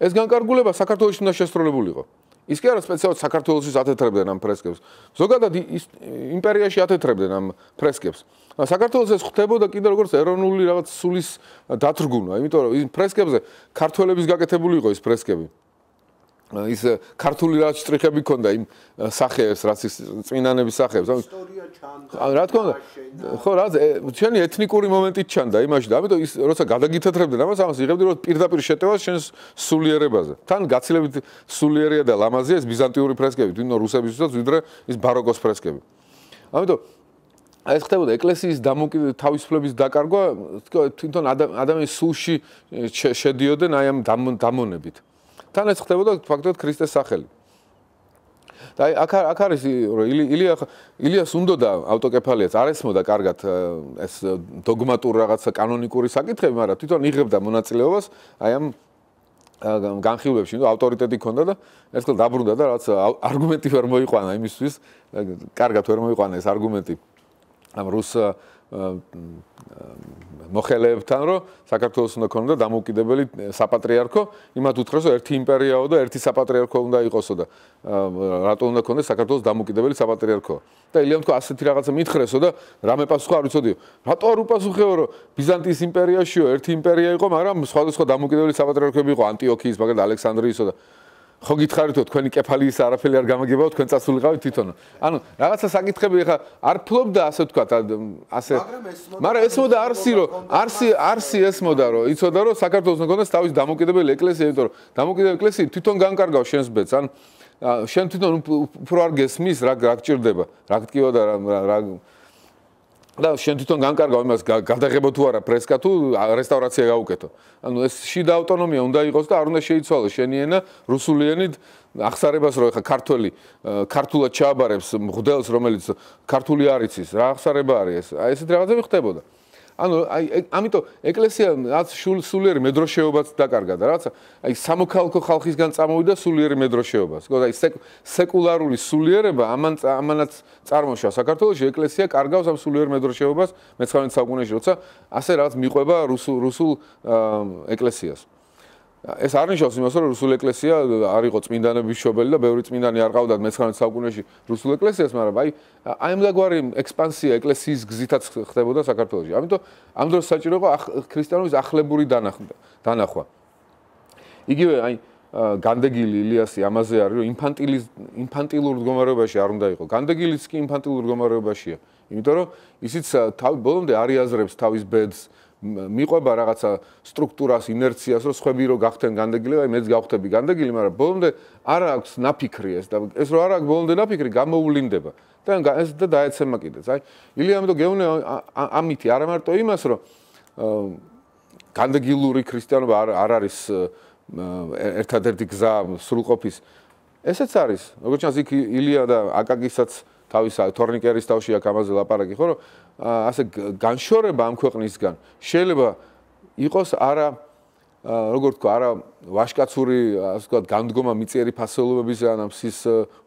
ეს განკარგულება საქართველოს უნდა შესრულებულიყო. ის კი არა სპეციალურად საქართველოსის ათეთრებდნენ ამ ფრესკებს. ზოგადად ის იმპერიაში ათეთრებდნენ ამ ფრესკებს. საქართველოს ეს ხდებოდა კიდე როგორც ეროვნული რაღაც სულის დათრგუნა, იმიტომ რომ იმ ფრესკებზე ქართველების გაკეთებული იყო ის ფრესკები. ის ქართული რა შტრიხები ქონდა იმ სახეებს რაც ის წინანების სახეებს ისტორია ჩანდა რა თქმა უნდა ხო რა ჩვენი ეთნიკური მომენტი ჩანდა იმაში და ამიტომ ის როცა გადაგითეთრებდნენ ამას ამას იღებდი რომ პირდაპირ შეტევას შენს სულიერებაზე. თან გაცილებით სულიერია და ლამაზია ეს ბიზანტიური ფრესკები თვითონ რუსებისთვისაც ვიდრე ის ბაროკოს ფრესკები. ამიტომ აი ეს ხდებოდა ეკლესიის დამოკიდე თავისუფლების დაკარგვა თვითონ ადამიანის სულში შედიოდნენ აი ამ დამონებით თან ეს ხდებოდა ფაქტობრივად ქრისტეს სახელი. და აი აქ აქ არის ილია ილიას უნდა და ავტოკეფალიაც არ ესმოდა კარგად ეს დოგმატურ რაღაცა კანონიკური საკითხები, მაგრამ თვითონ იღებდა მონაწილეობას აი ამ განხილვებში, ნუ ავტორიტეტი ჰქონდა და ერთხელ დაბრუნდა და რაღაც არგუმენტი ვერ მოიყვანა იმისთვის, კარგად ვერ მოიყვანა ეს არგუმენტი ამ რუს მოხელეებთან, რომ საქართველოს უნდა ქონოდა დამოუკიდებელი საპატრიარქო, იმათ უთხრეს, რომ ერთი იმპერიაო და ერთი საპატრიარქო უნდა იყოსო და რატო უნდა ქონდეს საქართველოს დამოუკიდებელი საპატრიარქო? და ილიამ თქვა ასეთი რაღაცა მითხრესო და რამე პასუხი არ ვიცოდიო. რატო არ უპასუხეო, რომ ბიზანტიის იმპერიაშიო ერთი იმპერია იყო, მაგრამ სხვადასხვა დამოუკიდებელი საპატრიარქოები იყო ანტიოქიის, მაგალითად ალექსანდრიისო და ხო გითხარითო თქვენი კეფალის არაფერი არ გამაგებაო თქვენ წასულიყავით თვითონ. ანუ რაღაცა საკითხები ხა არ ფლობდა ასე თქვა ასე. მაგრამ ესმოდა არსი რომ არსი არსი ესმოდა რომ იცოდა რომ საქართველოს მქონდეს თავის დამოკიდებელი ეკლესია იმიტომ რომ დამოკიდებელი ეკლესია თვითონ განკარგავს შენს ბედს ან შენ თვითონ უფრო არ გესმის რა რა გჭირდება. რა გტკივა და რა და შენ თვითონ განკარგავ იმას გადაღებო თუ არა ფრესკა თუ რესტავრაცია გაუკეთო. ანუ ეს შიდა ავტონომია უნდა იყოს და არ უნდა შეიცვალოს შენი ენა რუსული ენით ახსარებას რო ხა ქართველი ქართულად ჩააბარებს მღდელს რომელიც ქართული არ იცის რა ახსარება არის ეს აი ესეთ რაღაცები ხდებოდა. ანუ აი ამიტომ ეკლესია რაც სულიერი მედროშეობაც დაკარგა და რაც აი სამოქალაქო ხალხისგან წამოვიდა სულიერი მედროშეობას. ხო და აი სეკულარული სულიერება ამან ამანაც წარმოშვა საქართველოს ეკლესია კარგავს ამ სულიერ მედროშეობას მე-19 საუკუნეში, როცა ასე რაღაც მიყვება რუსულ რუსულ ეკლესიას. ეს არ ნიშნავს იმას, რომ რუსული ეკლესია არ იყო წმინდანების შობელი და ბევრი წმინდანი არ ყავდათ მე-19 საუკუნეში რუსულ ეკლესიას, მაგრამ აი აი ამგვარი ექსპანსია ეკლესიის გზითაც ხდებოდა საქართველოში. ამიტომ ამ დროს საჭირო იყო ქრისტიანობის ახლებური დანახვა. იგივე აი განდეგილი ილიასი ამაზე არის რომ ინფანტილი ინფანტილურ მდგომარეობაში არ უნდა იყოს განდეგილიც კი ინფანტილურ მდგომარეობაშია იმიტომ რომ ისიც თავი ბოლომდე არიაზრებს თავის ბედს მიყვება რაღაცა სტრუქტურას, ინერციას, რომ ხვები რო გახდნენ განდეგილი, აი მეც გავხდები განდეგილი, მაგრამ ბოლომდე არ აქვს ნაფიქრი ეს და ეს რო არ აქვს ბოლომდე ნაფიქრი, გამოულინდება. და ეს და დაეცემა კიდეც. აი ილია ამიტომ გეუნე ამითი არა მარტო იმას, რომ განდეგილური ქრისტიანობა არ არ არის ერთადერთი გზა სრულყოფის. ესეც არის. როგორც ჩანს იქ ილია და აკაკისაც თავის თორნიკერის თავში აქ ამაზე ლაპარაკი ხო რომ ასე განშორება ამ ქვეყნისგან შეიძლება იყოს არა როგორ თქვა არა ვაშკაცური ასე ვთქვა განდგომა მიწიერი ფასეულობების ან ფსის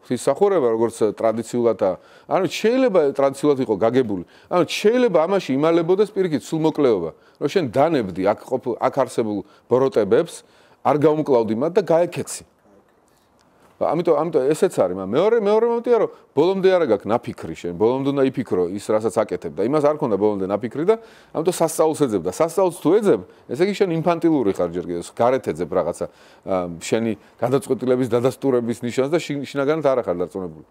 ფსის სახურება როგორც ტრადიციულადა ანუ შეიძლება ტრადიციულად იყო გაგებული ანუ შეიძლება ამაში იმალებოდეს პირიქით სულ მოკლეობა რომ შენ დანებდი აქ ყოფილ აქ არსებულ ბოროტებებს არ გაუმკლავდი მათ და გაეკეცი ამიტომ ამიტომ ესეც არის, მაგრამ მეორე მეორე მომენტია, რომ ბოლომდე არა გაქვს ნაფიქრი შენ, ბოლომდე უნდა იფიქრო ის, რასაც აკეთებ და იმას არ ქონდა ბოლომდე ნაფიქრი და ამიტომ სასწაულს ეძებ და სასწაულს თუ ეძებ, ესე იგი შენ ინფანტილური ხარ ჯერ კიდევ, გარეთ ეძებ რაღაცა შენი გადაწყვეტილების დადასტურების ნიშანს და შინაგანად არ ახარ დარწმუნებული.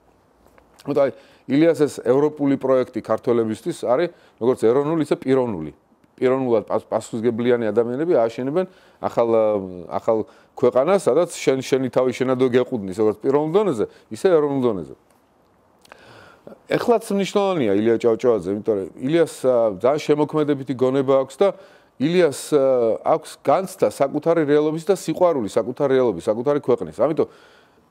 ამიტომ აი ილიასეს ევროპული პროექტი ქართველებისთვის არის როგორც ეროვნული, ისე პიროვნული. პიროვნულად პასუხისგებლიანი ადამიანები ააშენებენ ახალ ახალ ქვეყანას, სადაც შენ შენი თავი შენადო გეყუდნის, როგორც პიროვნულ დონეზე, ისე ეროვნულ დონეზე. ეხლაც მნიშვნელოვანია ილია ჭავჭავაძე, იმიტომ რომ ილიას ძალიან შემოქმედებითი გონება აქვს და ილიას აქვს განცდა საკუთარი რეალობის და სიყვარული საკუთარი რეალობის, საკუთარი ქვეყნის. ამიტომ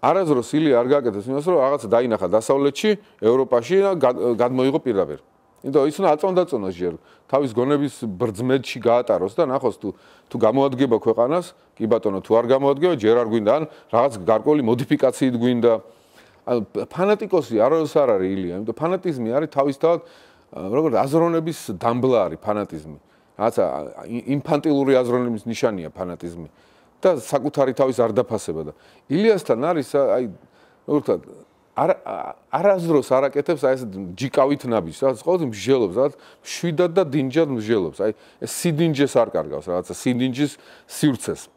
არაზროს ილია არ გააკეთებს იმას, რომ რაღაცა დაინახა დასავლეთში, ევროპაში და გადმოიღო პირდაპირ. იმიტომ ის უნდა აწონდაწონოს ჯერ თავის გონების ბრძმედში გაატაროს და ნახოს თუ თუ გამოადგება ქვეყანას კი ბატონო თუ არ გამოადგება ჯერ არ გვინდა ან რაღაც გარკვეული მოდიფიკაციით გვინდა. ან ფანატიკოსი აროს არ არის ილია იმიტომ ფანატიზმი არის თავისთავად როგორც აზროვნების დამბლარი ფანატიზმი. რაღაცა ინფანტილური აზროვნების ნიშანია ფანატიზმი. და საკუთარი თავის არ დაფასება და. ილიასთან არის აი როგორც არ არაზროს არაკეთებს აი ეს ჯიკავით ნაბის, სადაც ყოველთვის მსჯელობს, სადაც შვიდად და დინჯად მსჯელობს. აი ეს სიდინჯეს არ კარგავს, რაღაცა სიდინჯის სივრცეს.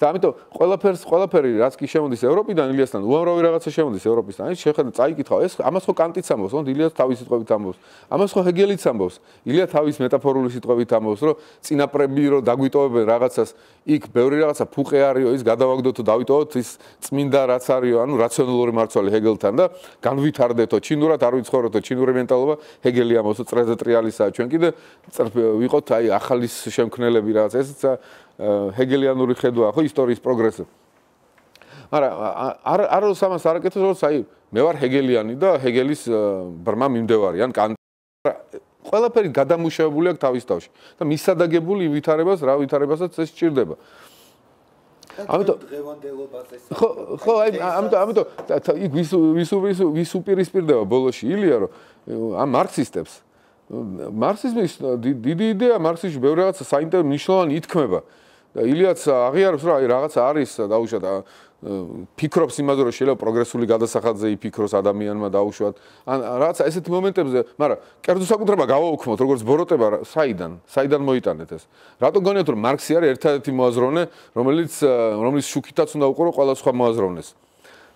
და ამიტომ ყველაფერს ყველაფერი რაც კი შემოდის ევროპიდან ილიასთან უამრავი რაღაცა შემოდის ევროპისგან აი შეხედა წაიკითხა ეს ამას ხო კანტიც ამბობს ხო ილიას თავის სიტყვებით ამბობს. ამას ხო ჰეგელიც ამბობს. ილია თავის მეტაფორული სიტყვებით ამბობს რომ წინაპრები რომ დაგვიტოვებენ რაღაცას. იქ ბევრი რაღაცა ფუყე არისო ის გადავაგდოთ თუ დავიტოვოთ ის წმინდა რაც არისო ანუ რაციონალური მარცვალი ჰეგელთან და განვითარდეთო ჩინურად არ ვიცხოვრეთო ჩინური მენტალობა ჰეგელი ამბობს წრეზე ტრიალისაა. ჩვენ კიდე ვიყოთ აი ახალის შემქმნელები რაღაც ესეც ჰეგელიანური ხედვა ხო ისტორიის პროგრესი. მაგრამ არ არ სამას არ აკეთებს რომ აი მე ვარ ჰეგელიანი და ჰეგელის ბრმა მიმდევარი ან კანტ ყველაფერი გადამუშავებული აქვს თავის თავში და მისადაგებული ვითარებას რა ვითარებასაც ეს სჭირდება. ამიტომ დღევანდელობას ეს ხო ხო აი ამიტომ ამიტომ იქ ვის ვის ვის უპირისპირდება ბოლოში ილია რომ ამ მარქსისტებს მარქსიზმის დიდი იდეა მარქსიზმში ბევრი რაღაცა საინტერესო მნიშვნელოვანი ითქმება და ილიაც აღიარებს რომ აი რაღაც არის დაუშვათ ფიქრობს იმაზე რომ შეიძლება პროგრესული გადასახადზე იფიქროს ადამიანმა დაუშვათ. ან რაღაც ესეთი მომენტებზე მაგრამ კერძო საკუთრება გავაუქმოთ როგორც ბოროტება საიდან? საიდან მოიტანეთ ეს? რატო გონიათ რომ მარქსი არის ერთადერთი მოაზროვნე რომელიც რომელიც შუქითაც უნდა უყურო ყველა სხვა მოაზროვნეს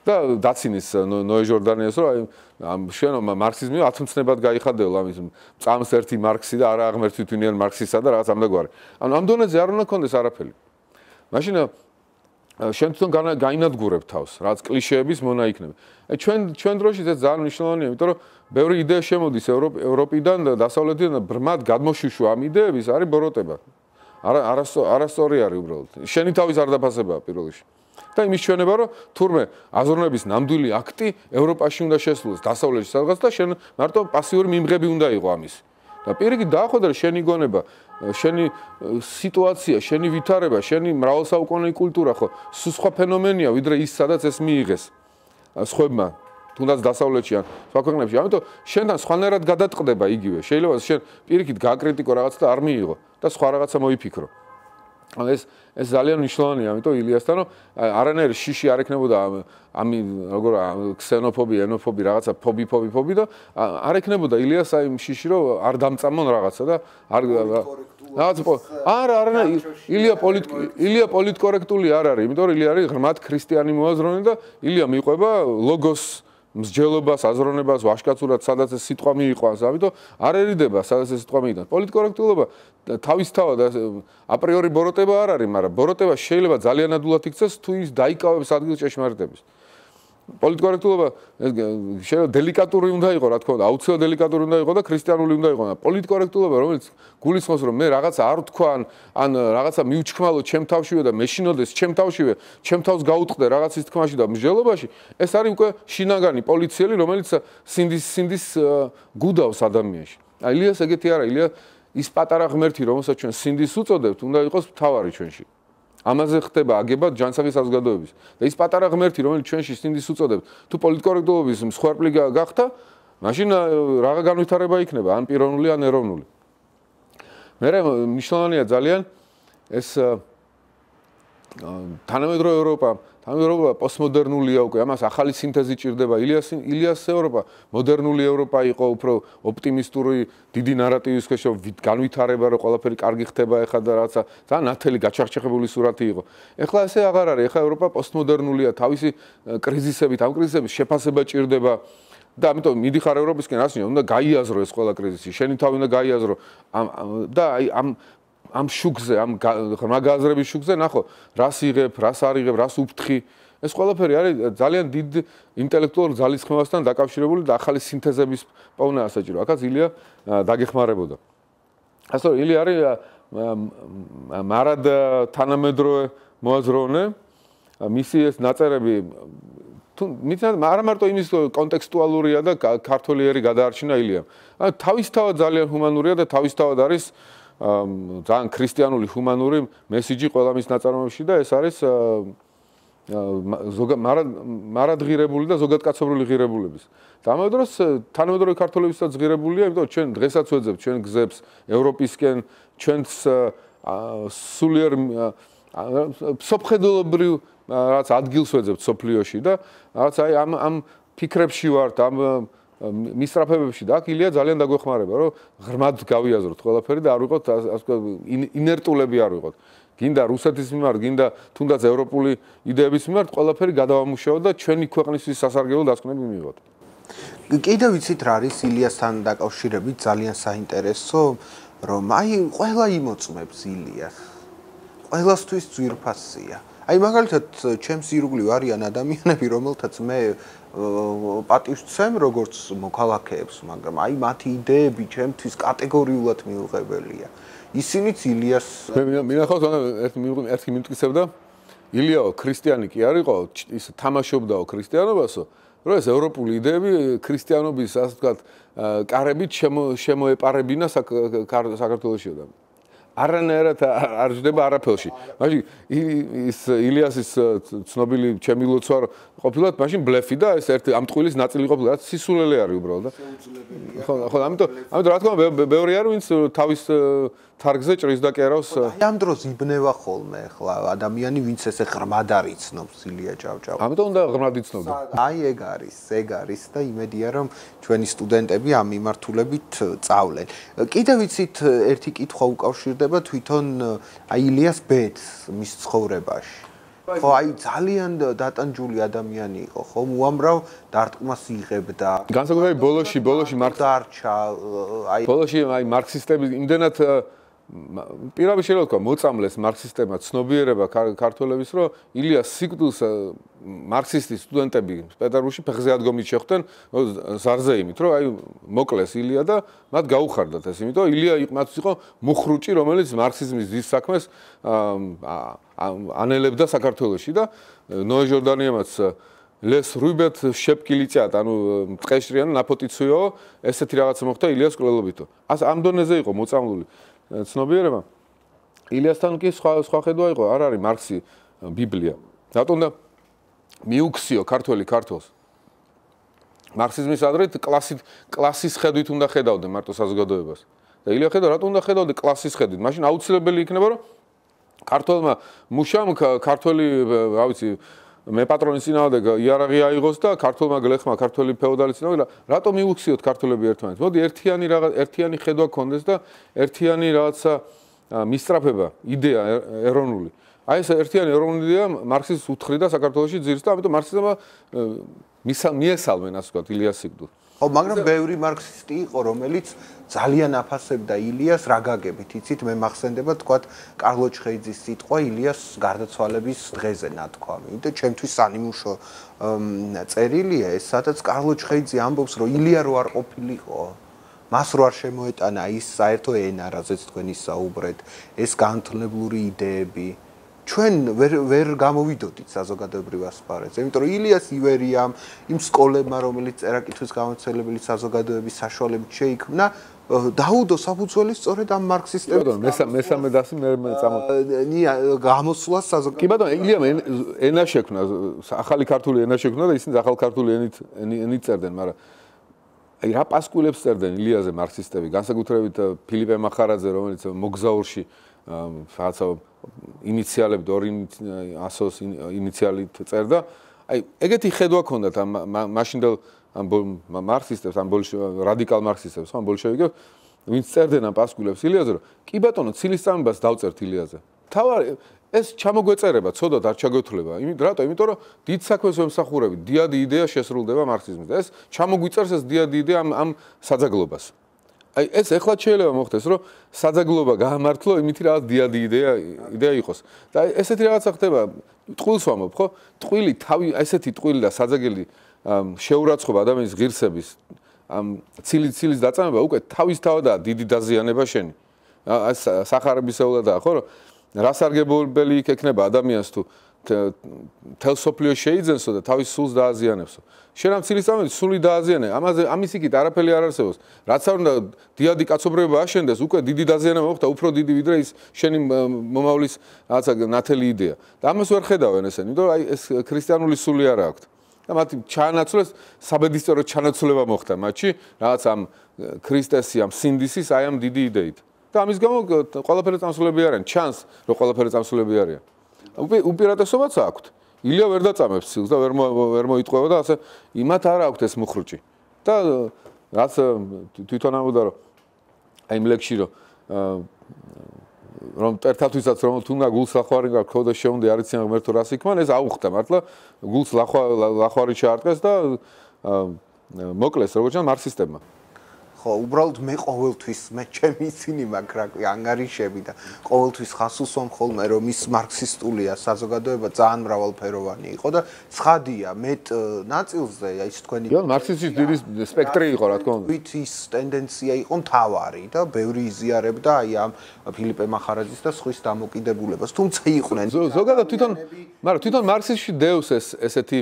და დაცინის ნოე ჟორდანიას რომ აი ამ შენო მარქსიზმი ათმცნებად გაიხადებო ამის წამს ერთი მარქსი და არა აღმერთი თვინიან მარქსისა და რაღაც ამდაგვარი. ანუ ამ დონეზე არ უნდა კონდეს არაფერი. მაშინ შენ თვითონ გაინადგურებ თავს, რაც კლიშეების მონა იქნება. აი ჩვენ ჩვენ დროში ეს ძალიან მნიშვნელოვანია, იმიტომ რომ ბევრი იდეა შემოდის ევროპიდან და დასავლეთიდან ბრმად გადმოშუშვა ამ იდეების არის ბოროტება. არა არასწორი არის უბრალოდ. შენი თავის არ დაფასებაა პირველ რიგში. და იმის ჩვენება რომ თურმე აზროვნების ნამდვილი აქტი ევროპაში უნდა შესულოს დასავლეთში სადღაც და შენ მარტო პასიური მიმღები უნდა იყო ამის. და პირიქით დაახვედრე შენი გონება შენი სიტუაცია შენი ვითარება შენი მრავალსაუკუნეი კულტურა ხო სხვა ფენომენია ვიდრე ის სადაც ეს მიიღეს სხვებმა თუნდაც დასავლეთში ან სხვა ქვეყნებში. ამიტომ შენთან სხვანაირად გადატყდება იგივე. შეიძლება შენ პირიქით გააკრიტიკო რაღაც და არ მიიღო და სხვა რაღაცა მოიფიქრო ეს ეს ძალიან მნიშვნელოვანია, ამიტომ ილიასთან რომ არანაირი შიში არ ექნებოდა ამი როგორ ქსენოფობი, ენოფობი, რაღაცა ფობი, ფობი, ფობი და არ ექნებოდა ილიას აი შიში რომ არ დამწამონ რაღაცა და არ რაღაც არა არა ილია პოლიტ ილია პოლიტკორექტული არ არის იმიტომ რომ ილია არის ღრმად ქრისტიანი მოაზროვნე და ილია მიყვება ლოგოს მსჯელობას, აზროვნებას, ვაშკაცურად, სადაც ეს სიტყვა მიიყვანს, ამიტომ არერიდება, სადაც ეს სიტყვა მიიდან. პოლიტკორექტულობა თავისთავად აპრიორი ბოროტება არ არის, მაგრამ ბოროტება შეიძლება ძალიან ადულად იქცეს თუ ის დაიკავებს ადგილ ჭეშმარიტების. პოლიტკორექტულობა შეიძლება დელიკატური უნდა იყოს, რა თქმა უნდა, აუცილებლად დელიკატური უნდა იყოს და ქრისტიანული უნდა იყოს. პოლიტკორექტულობა, რომელიც გულისხმობს, რომ მე რაღაცა არ თქვა ან რაღაცა მიუჩქმალო ჩემ თავშივე და მეშინოდეს ჩემ თავშივე, ჩემ თავს გაუტყდე რაღაცის თქმაში და მსჯელობაში, ეს არის უკვე შინაგანი პოლიციელი, რომელიც სინდის სინდის გუდავს ადამიანში. აი ილიას ეგეთი არა, ილია ის პატარა ღმერთი, რომელსაც ჩვენ სინდის უწოდებთ, უნდა იყოს მთავარი ჩვენში. ამაზე ხდება აგება ჯანსაღის საზოგადოების. და ის პატარა ღმერთი რომელიც ჩვენში სინდის უწოდებთ თუ პოლიტკორექტულობის მსხვერპლი გახთა მაშინ რაღა განვითარება იქნება ან პიროვნული ან ეროვნული. მე მნიშვნელოვანია ძალიან ეს თანამედროვე ევროპა თანამედროვე პოსტმოდერნულია უკვე ამას ახალი სინთეზი ჭირდება. ილიას ილიას ევროპა მოდერნული ევროპა იყო უფრო ოპტიმისტური დიდი ნარატივის ქვეშ განვითარება რომ ყველაფერი კარგი ხდება ეხლა და რაცა. ძალიან ნათელი გაჩახჩეხებული სურათი იყო. ეხლა ესე აღარ არის ეხლა ევროპა პოსტმოდერნულია თავისი კრიზისებით ამ კრიზისების შეფასება ჭირდება. და ამიტომ მიდიხარ ევროპისკენ ასე უნდა გაიაზრო ეს ყველა კრიზისი. შენი თავი უნდა გაიაზრო. ამ და აი ამ ამ შუქზე, ამ მაგაზრების შუქზე ნახო, რას იღებ, რას არ იღებ, რას უფთხი. ეს ყველაფერი არის ძალიან დიდ ინტელექტუალურ ძალისხმევასთან დაკავშირებული და ახალი სინთეზების პოვნა ასაჭირო. ახაც ილია დაგეხმარებოდა. ასე რომ ილია არის მარად თანამედროვე მოაზროვნე. მისი ეს ნაწერები თუ მითხარ არა მარტო იმის კონტექსტუალურია და ქართოლიერი გადაარჩინა ილია. ანუ თავისთავად ძალიან ჰუმანურია და თავისთავად არის ძალიან ქრისტიანული ჰუმანური მესიჯი ყველა მის ნაწარმოებში და ეს არის ზოგადად მარადღირებული და ზოგადკაცობრიული ღირებულების. და ამ დროს თანამედროვე ქართველებისაც ღირებულია, იმიტომ ჩვენ დღესაც ვეძებთ ჩვენ გზებს ევროპისკენ, ჩვენს სულიერ სოფხედულობრივ რაღაც ადგილს ვეძებთ სოფლიოში და რაღაც აი ამ ამ ფიქრებში ვართ, ამ მისტრაფებებში და აქ ილია ძალიან დაგვეხმარება რომ ღრმად გავიაზროთ ყველაფერი და არ ვიყოთ ასე ინერტულები არ ვიყოთ. გინდა რუსეთის მიმართ გინდა თუნდაც ევროპული იდეების მიმართ ყველაფერი გადავამუშავოთ და ჩვენი ქვეყნისთვის სასარგებლო დასკვნები მივიღოთ. კიდევ ვიცით რა არის ილიასთან დაკავშირებით ძალიან საინტერესო რომ აი ყველა იმოწმებს ილიას. ყველასთვის ძვირფასია. აი მაგალითად ჩემს ირგვლივ არიან ადამიანები რომელთაც მე პატივცემ როგორც მოქალაქეებს, მაგრამ აი მათი იდეები ჩემთვის კატეგორიულად მიუღებელია. ისინიც ილიას მე მინახავს ერთ ერთი მიმტკიცებდა ილიაო ქრისტიანი კი არისო ის თამაშობდაო ქრისტიანობასო? რომ ეს ევროპული იდეები ქრისტიანობის ასე ვთქვათ კარებით შემოეპარებინა საქართველოსიო და არანაირად არ ჟდება არაფერში. მაშინ ის ილიასის ცნობილი ჩემი ლოცვა ყოფილად მაშინ ბლეფი და ეს ერთი ამ ტყუილის ნაწილი ყოფილა, რაც სისულელე არის უბრალოდ და ხო ხო ამიტომ ამიტომ რა თქმა უნდა ბევრი არის ვინც თავის თარგზე ჭრის და კერავს. აი ამ დროს იბნევა ხოლმე ახლა ადამიანი ვინც ესე ღრმად არის ცნობს ილია ჭავჭავ. ამიტომ უნდა ღრმად იცნოდე. აი ეგ არის, ეგ არის და იმედია რომ ჩვენი სტუდენტები ამ მიმართულებით წავლენ. კიდევ ვიცით ერთი კითხვა უკავშირდება თვითონ აი ილიას ბედს მის ცხოვრებაში. ხო აი ძალიან დატანჯული ადამიანი იყო ხო უამრავ დარტყმას იღებდა განსაკუთრებით ბოლოში ბოლოში მარკს დარჩა აი ბოლოში აი მარქსისტები იმდენად პირავი შეიძლება თქვა მოწამლეს მარქსისტებმა ცნობიერება ქართველების რომ ილიას სიკვდილს მარქსისტი სტუდენტები პეტერბურგში ფეხზე ადგომით შეხვდნენ ზარზე იმით რომ აი მოკლეს ილია და მათ გაუხარდათ ეს იმიტომ ილია იმათ იყო მუხრუჭი რომელიც მარქსიზმის ძის საქმეს ანელებდა საქართველოში და ნოე ჟორდანიამაც ლეს რუიბეთ შეპკილიწათ ანუ წეშრიან ნაფოტიცუიო ესეთი რაღაც მოხდა ილიას კვლელობითო ას ამ დონეზე იყო მოწამლული ცნობიერება. ილიასთან კი სხვა სხვა ხედვა იყო. არ არის მარქსი ბიბლია. რატომ და? მიუქსიო ქართველი ქართულს. მარქსიზმის ადრეთ კლასი კლასის ხედვით უნდა ხედავდე მარტო საზოგადოებას. და ილია ხედა რატომ უნდა ხედავდე კლასის ხედვით? მაშინ აუცილებელი იქნება რომ ქართველმა მუშამ ქართველი რა ვიცი მე პატრონის ძინავდეგ იარაღი აიღოს და ქართულმა გლეხმა ქართული ფეოდალის ძინავდეგ რატომ მიუქსიოთ ქართულები ერთმანეთს? მოდი ერთიანი რაღაც ერთიანი ხედვა გქონდეს და ერთიანი რაღაცა მისწრაფება, იდეა ეროვნული. აი ეს ერთიანი ეროვნული იდეა მარქსის უთხრიდა საქართველოსში ძირს და ამიტომ მარქსიზმმა მიესალმენ ასე ვთქვათ ილიას სიკვდილს. ხო, მაგრამ ბევრი მარქსისტი იყო, რომელიც ძალიან აფასებდა ილიას რა გაგებით, იცით, მე მახსენდება თქვა კარლო ჩხეიძის სიტყვა ილიას გარდაცვალების დღეზე ნათქვამი. იმიტომ ჩემთვის სანიმუშო წერილია ეს, სადაც კარლო ჩხეიძე ამბობს, რომ ილია რო არ ყოფილიყო, მას რო არ შემოეტანა ის საერთო ენა, რაზეც თქვენ ისაუბრეთ, ეს განთლებლური იდეები, ჩვენ ვერ ვერ გამოვიდოდით საზოგადოებრივ ასპარეზზე, იმიტომ რომ ილიას ივერიამ, იმ სკოლებმა, რომელიც წერაკითხვის გამოცდილებელი საზოგადოების საშუალებით შეიქმნა, დაუდო საფუძველი სწორედ ამ მარქსისტებს. ბატონო, მესამე მესამე დასი მე წამო. ნია გამოსვლა საზოგადოებრივ. კი ბატონო, ილიამ ენა შექმნა, ახალი ქართული ენა შექმნა და ისინი ახალ ქართული ენით ენით წერდნენ, მაგრამ აი რა პასკულებს წერდნენ ილიაზე მარქსისტები, განსაკუთრებით ფილიპე მახარაძე, რომელიც მოგზაურში რაღაცა ინიციალებდა ორი ასოს ინიციალით წერდა. აი ეგეთი ხედვა ქონდათ ამ მაშინდელ ამ მარქსისტებს, ამ რადიკალ მარქსისტებს, ხო, ამ ბოლშევიკებს, ვინც წერდნენ ამ პასკულებს ილიაზე, რომ კი ბატონო, ცილის წამებას დავწერთ ილიაზე. თავარი ეს ჩამოგვეწერება, ცოდოთ არ ჩაგვეთვლება. იმით რატო? იმიტომ რომ დიდ საქმეს ვემსახურებით, დიადი იდეა შესრულდება მარქსიზმის და ეს ჩამოგვიწერს ეს დიადი იდეა ამ ამ საძაგლობას. აი ეს ეხლა შეიძლება მოხდეს რომ საძაგლობა გაამართლო იმით რა დიადი იდეა იდეა იყოს. და ესეთი რაღაცა ხდება. ტყუილს ვამობ ხო? ტყუილი თავი ესეთი ტყუილი და საძაგელი შეურაცხყოფა ადამიანის ღირსების ამ ცილი ცილის დაწამება უკვე თავისთავადაა დიდი დაზიანება შენი. ეს სახარებისეულადაა ხო? რასარგებლობელი იქ ექნება ადამიანს თუ თელ სოფლიო შეიძენსო და თავის სულს დააზიანებსო. შენ ამ ცილის წამები სული დააზიანე, ამაზე ამის იქით არაფერი არ არსებობს. რაც არ უნდა დიადი კაცობრიობა აშენდეს, უკვე დიდი დაზიანება მოხდა, უფრო დიდი ვიდრე ის შენი მომავლის რაღაცა ნათელი იდეა. და ამას ვერ ხედავენ ესენი, იმიტომ რომ აი ეს ქრისტიანული სული არა აქვთ. და მათი ჩაანაცვლეს საბედისწერო ჩანაცვლება მოხდა მათში, რაღაც ამ ქრისტესი ამ სინდისის აი ამ დიდი იდეით. და ამის გამო ყველაფერი წამსულები არიან, ჩანს რომ ყველაფერი წამსულები არიან. უპირატესობაც აქვთ. ილია ვერ დაწამებს სილს და ვერ ვერ მოიტყვება და ასე იმათ არ აქვთ ეს მუხრუჭი. და რაც თვითონ ამბობდა რომ აი მლექში რომ რომ ერთათვისაც რომ თუნდა გულს ლახვარი გაქვთ და შეუნდი არიციან ღმერთო რას იქმან ეს აუხდა მართლა გულს ლახვა ლახვარი ჩაარტყეს და მოკლეს როგორც ჩან მარქსისტებმა. ხო, უბრალოდ მე ყოველთვის მე ჩემი ისინი მაგრაკვი ანგარიშები და ყოველთვის ხას უსვამ ხოლმე რომ ის მარქსისტულია საზოგადოება ძალიან მრავალფეროვანი იყო და ცხადია მეტ ნაწილზე ის თქვენი იო მარქსისტის დიდი სპექტრი იყო რა თქმა უნდა. ვით ის ტენდენცია იყო მთავარი და ბევრი იზიარებდა აი ამ ფილიპე მახარაძის და სხვის დამოკიდებულებას. თუმცა იყვნენ ზოგადად თვითონ მაგრამ თვითონ მარქსისტში დევს ეს ესეთი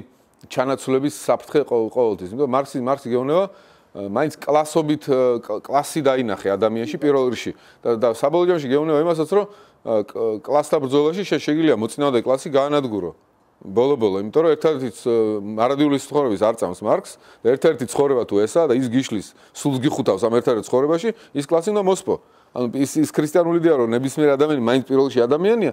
ჩანაცვლების საფრთხე ყოველთვის. იმიტომ მარქსი მარქსი გეუბნება მაინც კლასობით კლასი დაინახე ადამიანში პირველ რიგში. და და საბოლოო ჯამში გეუბნება იმასაც რომ კლასთა ბრძოლაში შეიძლება მოწინავე კლასი გაანადგურო. ბოლო-ბოლო იმიტომ რომ ერთ-ერთი მარადიული ცხოვრების არ წამს მარკს და ერთ-ერთი ცხოვრება თუ ესაა და ის გიშლის სულს გიხუთავს ამ ერთ-ერთ ცხოვრებაში ის კლასი უნდა მოსპო ანუ ის ის ქრისტიანული იდეა რომ ნებისმიერ ადამიანი მაინც პირველში ადამიანია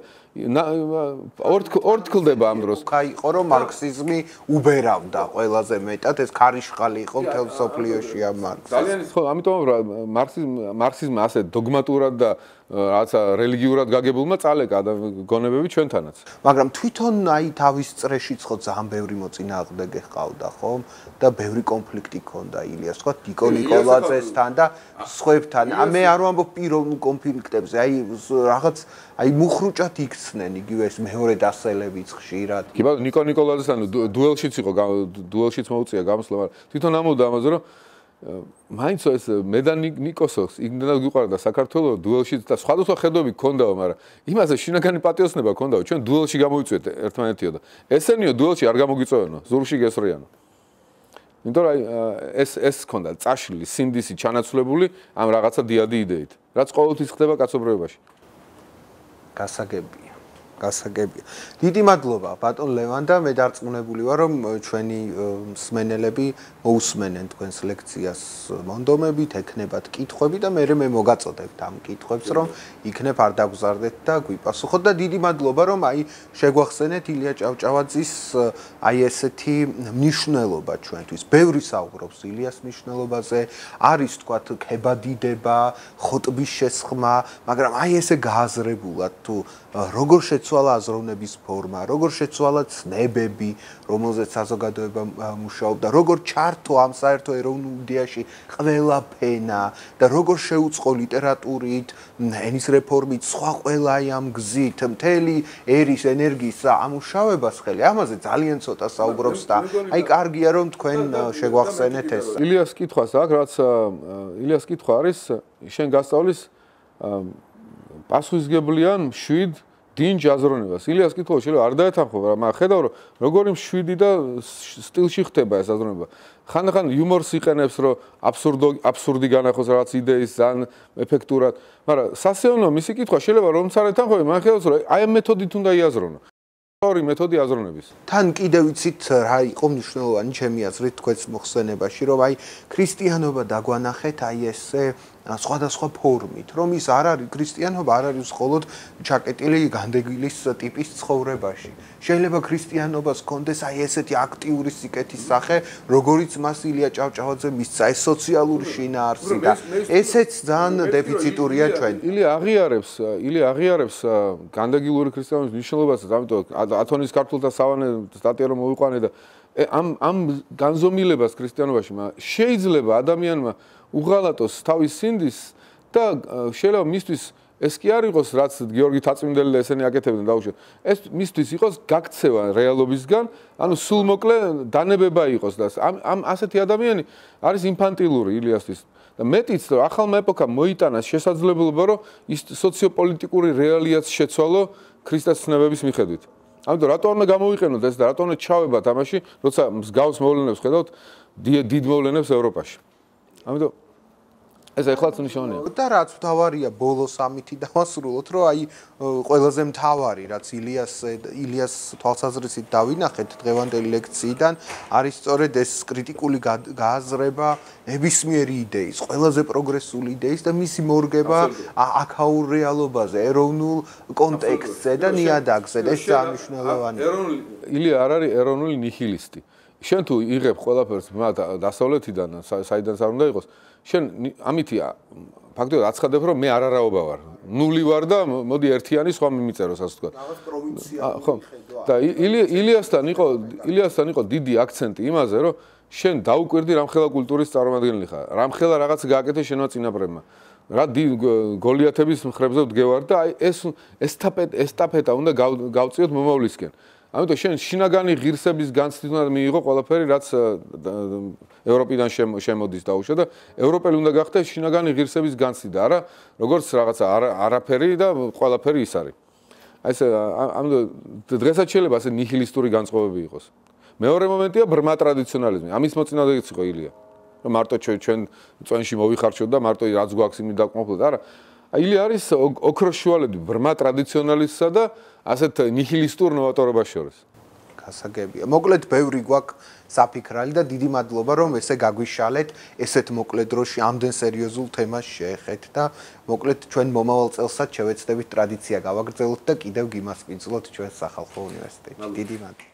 ორ ორ თქლდება ამ დროს. იყო რომ მარქსიზმი უბერავდა ყველაზე მეტად ეს ქარიშხალი იყო მთელ სოფლიოში ამ მარქსს. ძალიან ხო ამიტომ მარქსიზმ მარქსიზმი ასე დოგმატურად და რაცა რელიგიურად გაგებულმა წალეკა და გონებები ჩვენთანაც. მაგრამ თვითონ აი თავის წრეშიც ხო ძალიან ბევრი მოწინააღმდეგე ჰყავდა, ხო? და ბევრი კონფლიქტი ჰქონდა ილიას, ხო? დიკო ნიკოლაძესთან და სხვებთან. მე არ ვამბობ პიროვნულ კონფლიქტებზე, აი რაღაც აი მუხრუჭად იქცნენ იგივე ეს მეორე დასელებიც ხშირად. კი ბატონო ნიკო ნიკოლაძესთან დუელშიც იყო დუელშიც მოუწია გამოსვლა, მაგრამ თვითონ ამბობდა ამაზე რომ მაინც ეს მედან ნიკოსოს იმდენად გიყვარდა საქართველოს დუელშიც და სხვადასხვა ხედვები ქონდაო, მაგრამ იმაზე შინაგანი პატიოსნება ქონდაო, ჩვენ დუელში გამოვიწვიეთ ერთმანეთიო და ესენიო დუელში არ გამოგიწევენო, ზურში გესრიანო. იმიტომ რომ ეს ეს ქონდა წაშლილი სინდისი ჩანაცვლებული ამ რაღაცა დიადი იდეით, რაც ყოველთვის ხდება კაცობრიობაში. გასაგებია. გასაგებია. დიდი მადლობა ბატონ ლევან და მე დარწმუნებული ვარ რომ ჩვენი მსმენელები მოусმენენ თქვენს ლექციას მონდომებით, ეკნებათ კითხვები და მე მე მოგაწოდებთ ამ კითხვებს რომ იქნებ არ დაგზარდეთ და გვიპასუხოთ და დიდი მადლობა რომ აი შეგვახსენეთ ილია ჭავჭავაძის აი ესეთი მნიშვნელობა ჩვენთვის. ბევრი საუბრობს ილიას მნიშვნელობაზე, არის თქვათ ქებადიდება, ხოტბის შესხმა, მაგრამ აი ესე გააზრებულად თუ როგორ შეცვალა აზროვნების ფორმა, როგორ შეცვალა ცნებები, რომელზეც საზოგადოება მუშაობდა, როგორ ჩართო ამ საერთო ეროვნულ იდეაში ყველა ფენა და როგორ შეუწყო ლიტერატურით, ენის რეფორმით, სხვა ყველა ამ გზით, მთელი ერის ენერგიის ამუშავებას ხელი. ამაზე ძალიან ცოტა საუბრობს და აი კარგია რომ თქვენ შეგვახსენეთ ეს. ილიას კითხვას აქ რაც ილიას კითხვა არის შენ გასწავლის პასუხისგებლიან 7 დინ ჯაზრონებას. ილიას კითხვა შეიძლება არ დაეთანხმება, მაგრამ ხედავ რომ როგორი 7 და სტილში ხდება ეს აზროვნება. ხან-ხან იუმორს იყენებს, რომ აბსურდო აბსურდი განახოს რაღაც იდეის ზან ეფექტურად, მაგრამ სასეონო მისი კითხვა შეიძლება რომ არ ეთანხმება, მაგრამ ხედავ რომ აი ამ მეთოდით უნდა იაზრონო. ორი მეთოდი აზროვნების. თან კიდევ ვიცით რა იყო მნიშვნელოვანი ჩემი აზრით თქვენს მოხსენებაში, რომ აი ქრისტიანობა დაგვანახეთ აი ესე სხვადასხვა ფორმით, რომ ის არ არის ქრისტიანობა, არ არის მხოლოდ ჩაკეტილი განდეგილის ტიპის ცხოვრებაში. შეიძლება ქრისტიანობას კონდეს აი ესეთი აქტიური სიკეთის სახე, როგორიც მას ილია ჭავჭავაძე მისცა, ეს სოციალური შინაარსი და ესეც ძალიან დეფიციტურია ჩვენ. ილია აღიარებს, ილია აღიარებს განდეგილური ქრისტიანობის მნიშვნელობასაც, ამიტომ ათონის ქართულთა სავანე სტატია რომ მოვიყვანე და ამ ამ განზომილებას ქრისტიანობაში შეიძლება ადამიანმა უღალატოს თავის სინდის და შეიძლება მისთვის ეს კი არ იყოს რაც გიორგი თაწმინდელი ესენი აკეთებდნენ დაუშვათ. ეს მისთვის იყოს გაქცევა რეალობისგან ანუ სულ მოკლე დანებება იყოს და ამ ასეთი ადამიანი არის ინფანტილური ილიასთვის. და მეტიც რომ ახალმა ეპოქამ მოიტანა შესაძლებლობა რომ ის სოციოპოლიტიკური რეალიაც შეცვალო ქრისტეს ცნებების მიხედვით. ამიტომ რატო არ უნდა გამოვიყენოთ ეს და რატო უნდა ჩავებათ ამაში როცა მსგავს მოვლენებს ხედავთ დიდ მოვლენებს ევროპაში ამიტომ ეს ახლაც ნიშნავია. და რაც მთავარია ბოლოს ამითი დავასრულოთ, რომ აი ყველაზე მთავარი რაც ილიას ილიას თვალსაზრისით დავინახეთ დღევანდელი ლექციიდან, არის სწორედ ეს კრიტიკული გააზრება ნებისმიერი იდეის, ყველაზე პროგრესული იდეის და მისი მორგება აქაურ რეალობაზე, ეროვნულ კონტექსტზე და ნიადაგზე. ეს ძალიან მნიშვნელოვანია. ეროვნული ილია არ არის ეროვნული ნიჰილისტი. შენ თუ იღებ ყველაფერს დასავლეთიდან, საიდანაც არ უნდა იყოს, შენ ამითი ფაქტობრივად აცხადებ რომ მე არარაობა ვარ. ნული ვარ და მოდი ერთიანი სხვა მიმიწეროს ასე ვთქვა რაღაც პროვინცია ხო. და ილიასთან იყო ილიასთან იყო დიდი აქცენტი იმაზე რომ შენ დაუკვირდი რამხელა კულტურის წარმომადგენელი ხარ. რამხელა რაღაც გააკეთე შენმა წინაპრებმა. რა გოლიათების მხრებზე ვდგევარ და აი ეს ესტაფეტა ესტაფეტა უნდა გავწიოთ მომავლისკენ ამიტომ შენ შინაგანი ღირსების განცდით უნდა მიიღო ყველაფერი რაც ევროპიდან შემოდის დაუშვა და ევროპელი უნდა გახდეს შინაგანი ღირსების განცდი და არა როგორც რაღაცა არაფერი და ყველაფერი ის არის. აი ეს ამიტომ დღესაც შეიძლება ასე ნიჰილისტური განწყობები იყოს. მეორე მომენტია ბრმა ტრადიციონალიზმი. ამის მოწინააღმდეგეც იყო ილია. რომ მარტო ჩვენ წვენში მოვიხარჩოთ და მარტო რაც გვაქვს იმით დაკმაყოფილოთ. არა ილი არის ოქროს შუალედი ბრმა ტრადიციონალისტსა და ასეთ ნიჰილისტურ ნოვატორობას შორის. გასაგებია. მოკლედ ბევრი გვაქვს საფიქრალი და დიდი მადლობა რომ ესე გაგვიშალეთ ესეთ მოკლედ დროში ამდენ სერიოზულ თემას შეეხეთ და მოკლედ ჩვენ მომავალ წელსაც შევეცდებით ტრადიცია გავაგრძელოთ და კიდევ გიმასპინძლოთ ჩვენ სახალხო უნივერსიტეტში. დიდი მადლობა.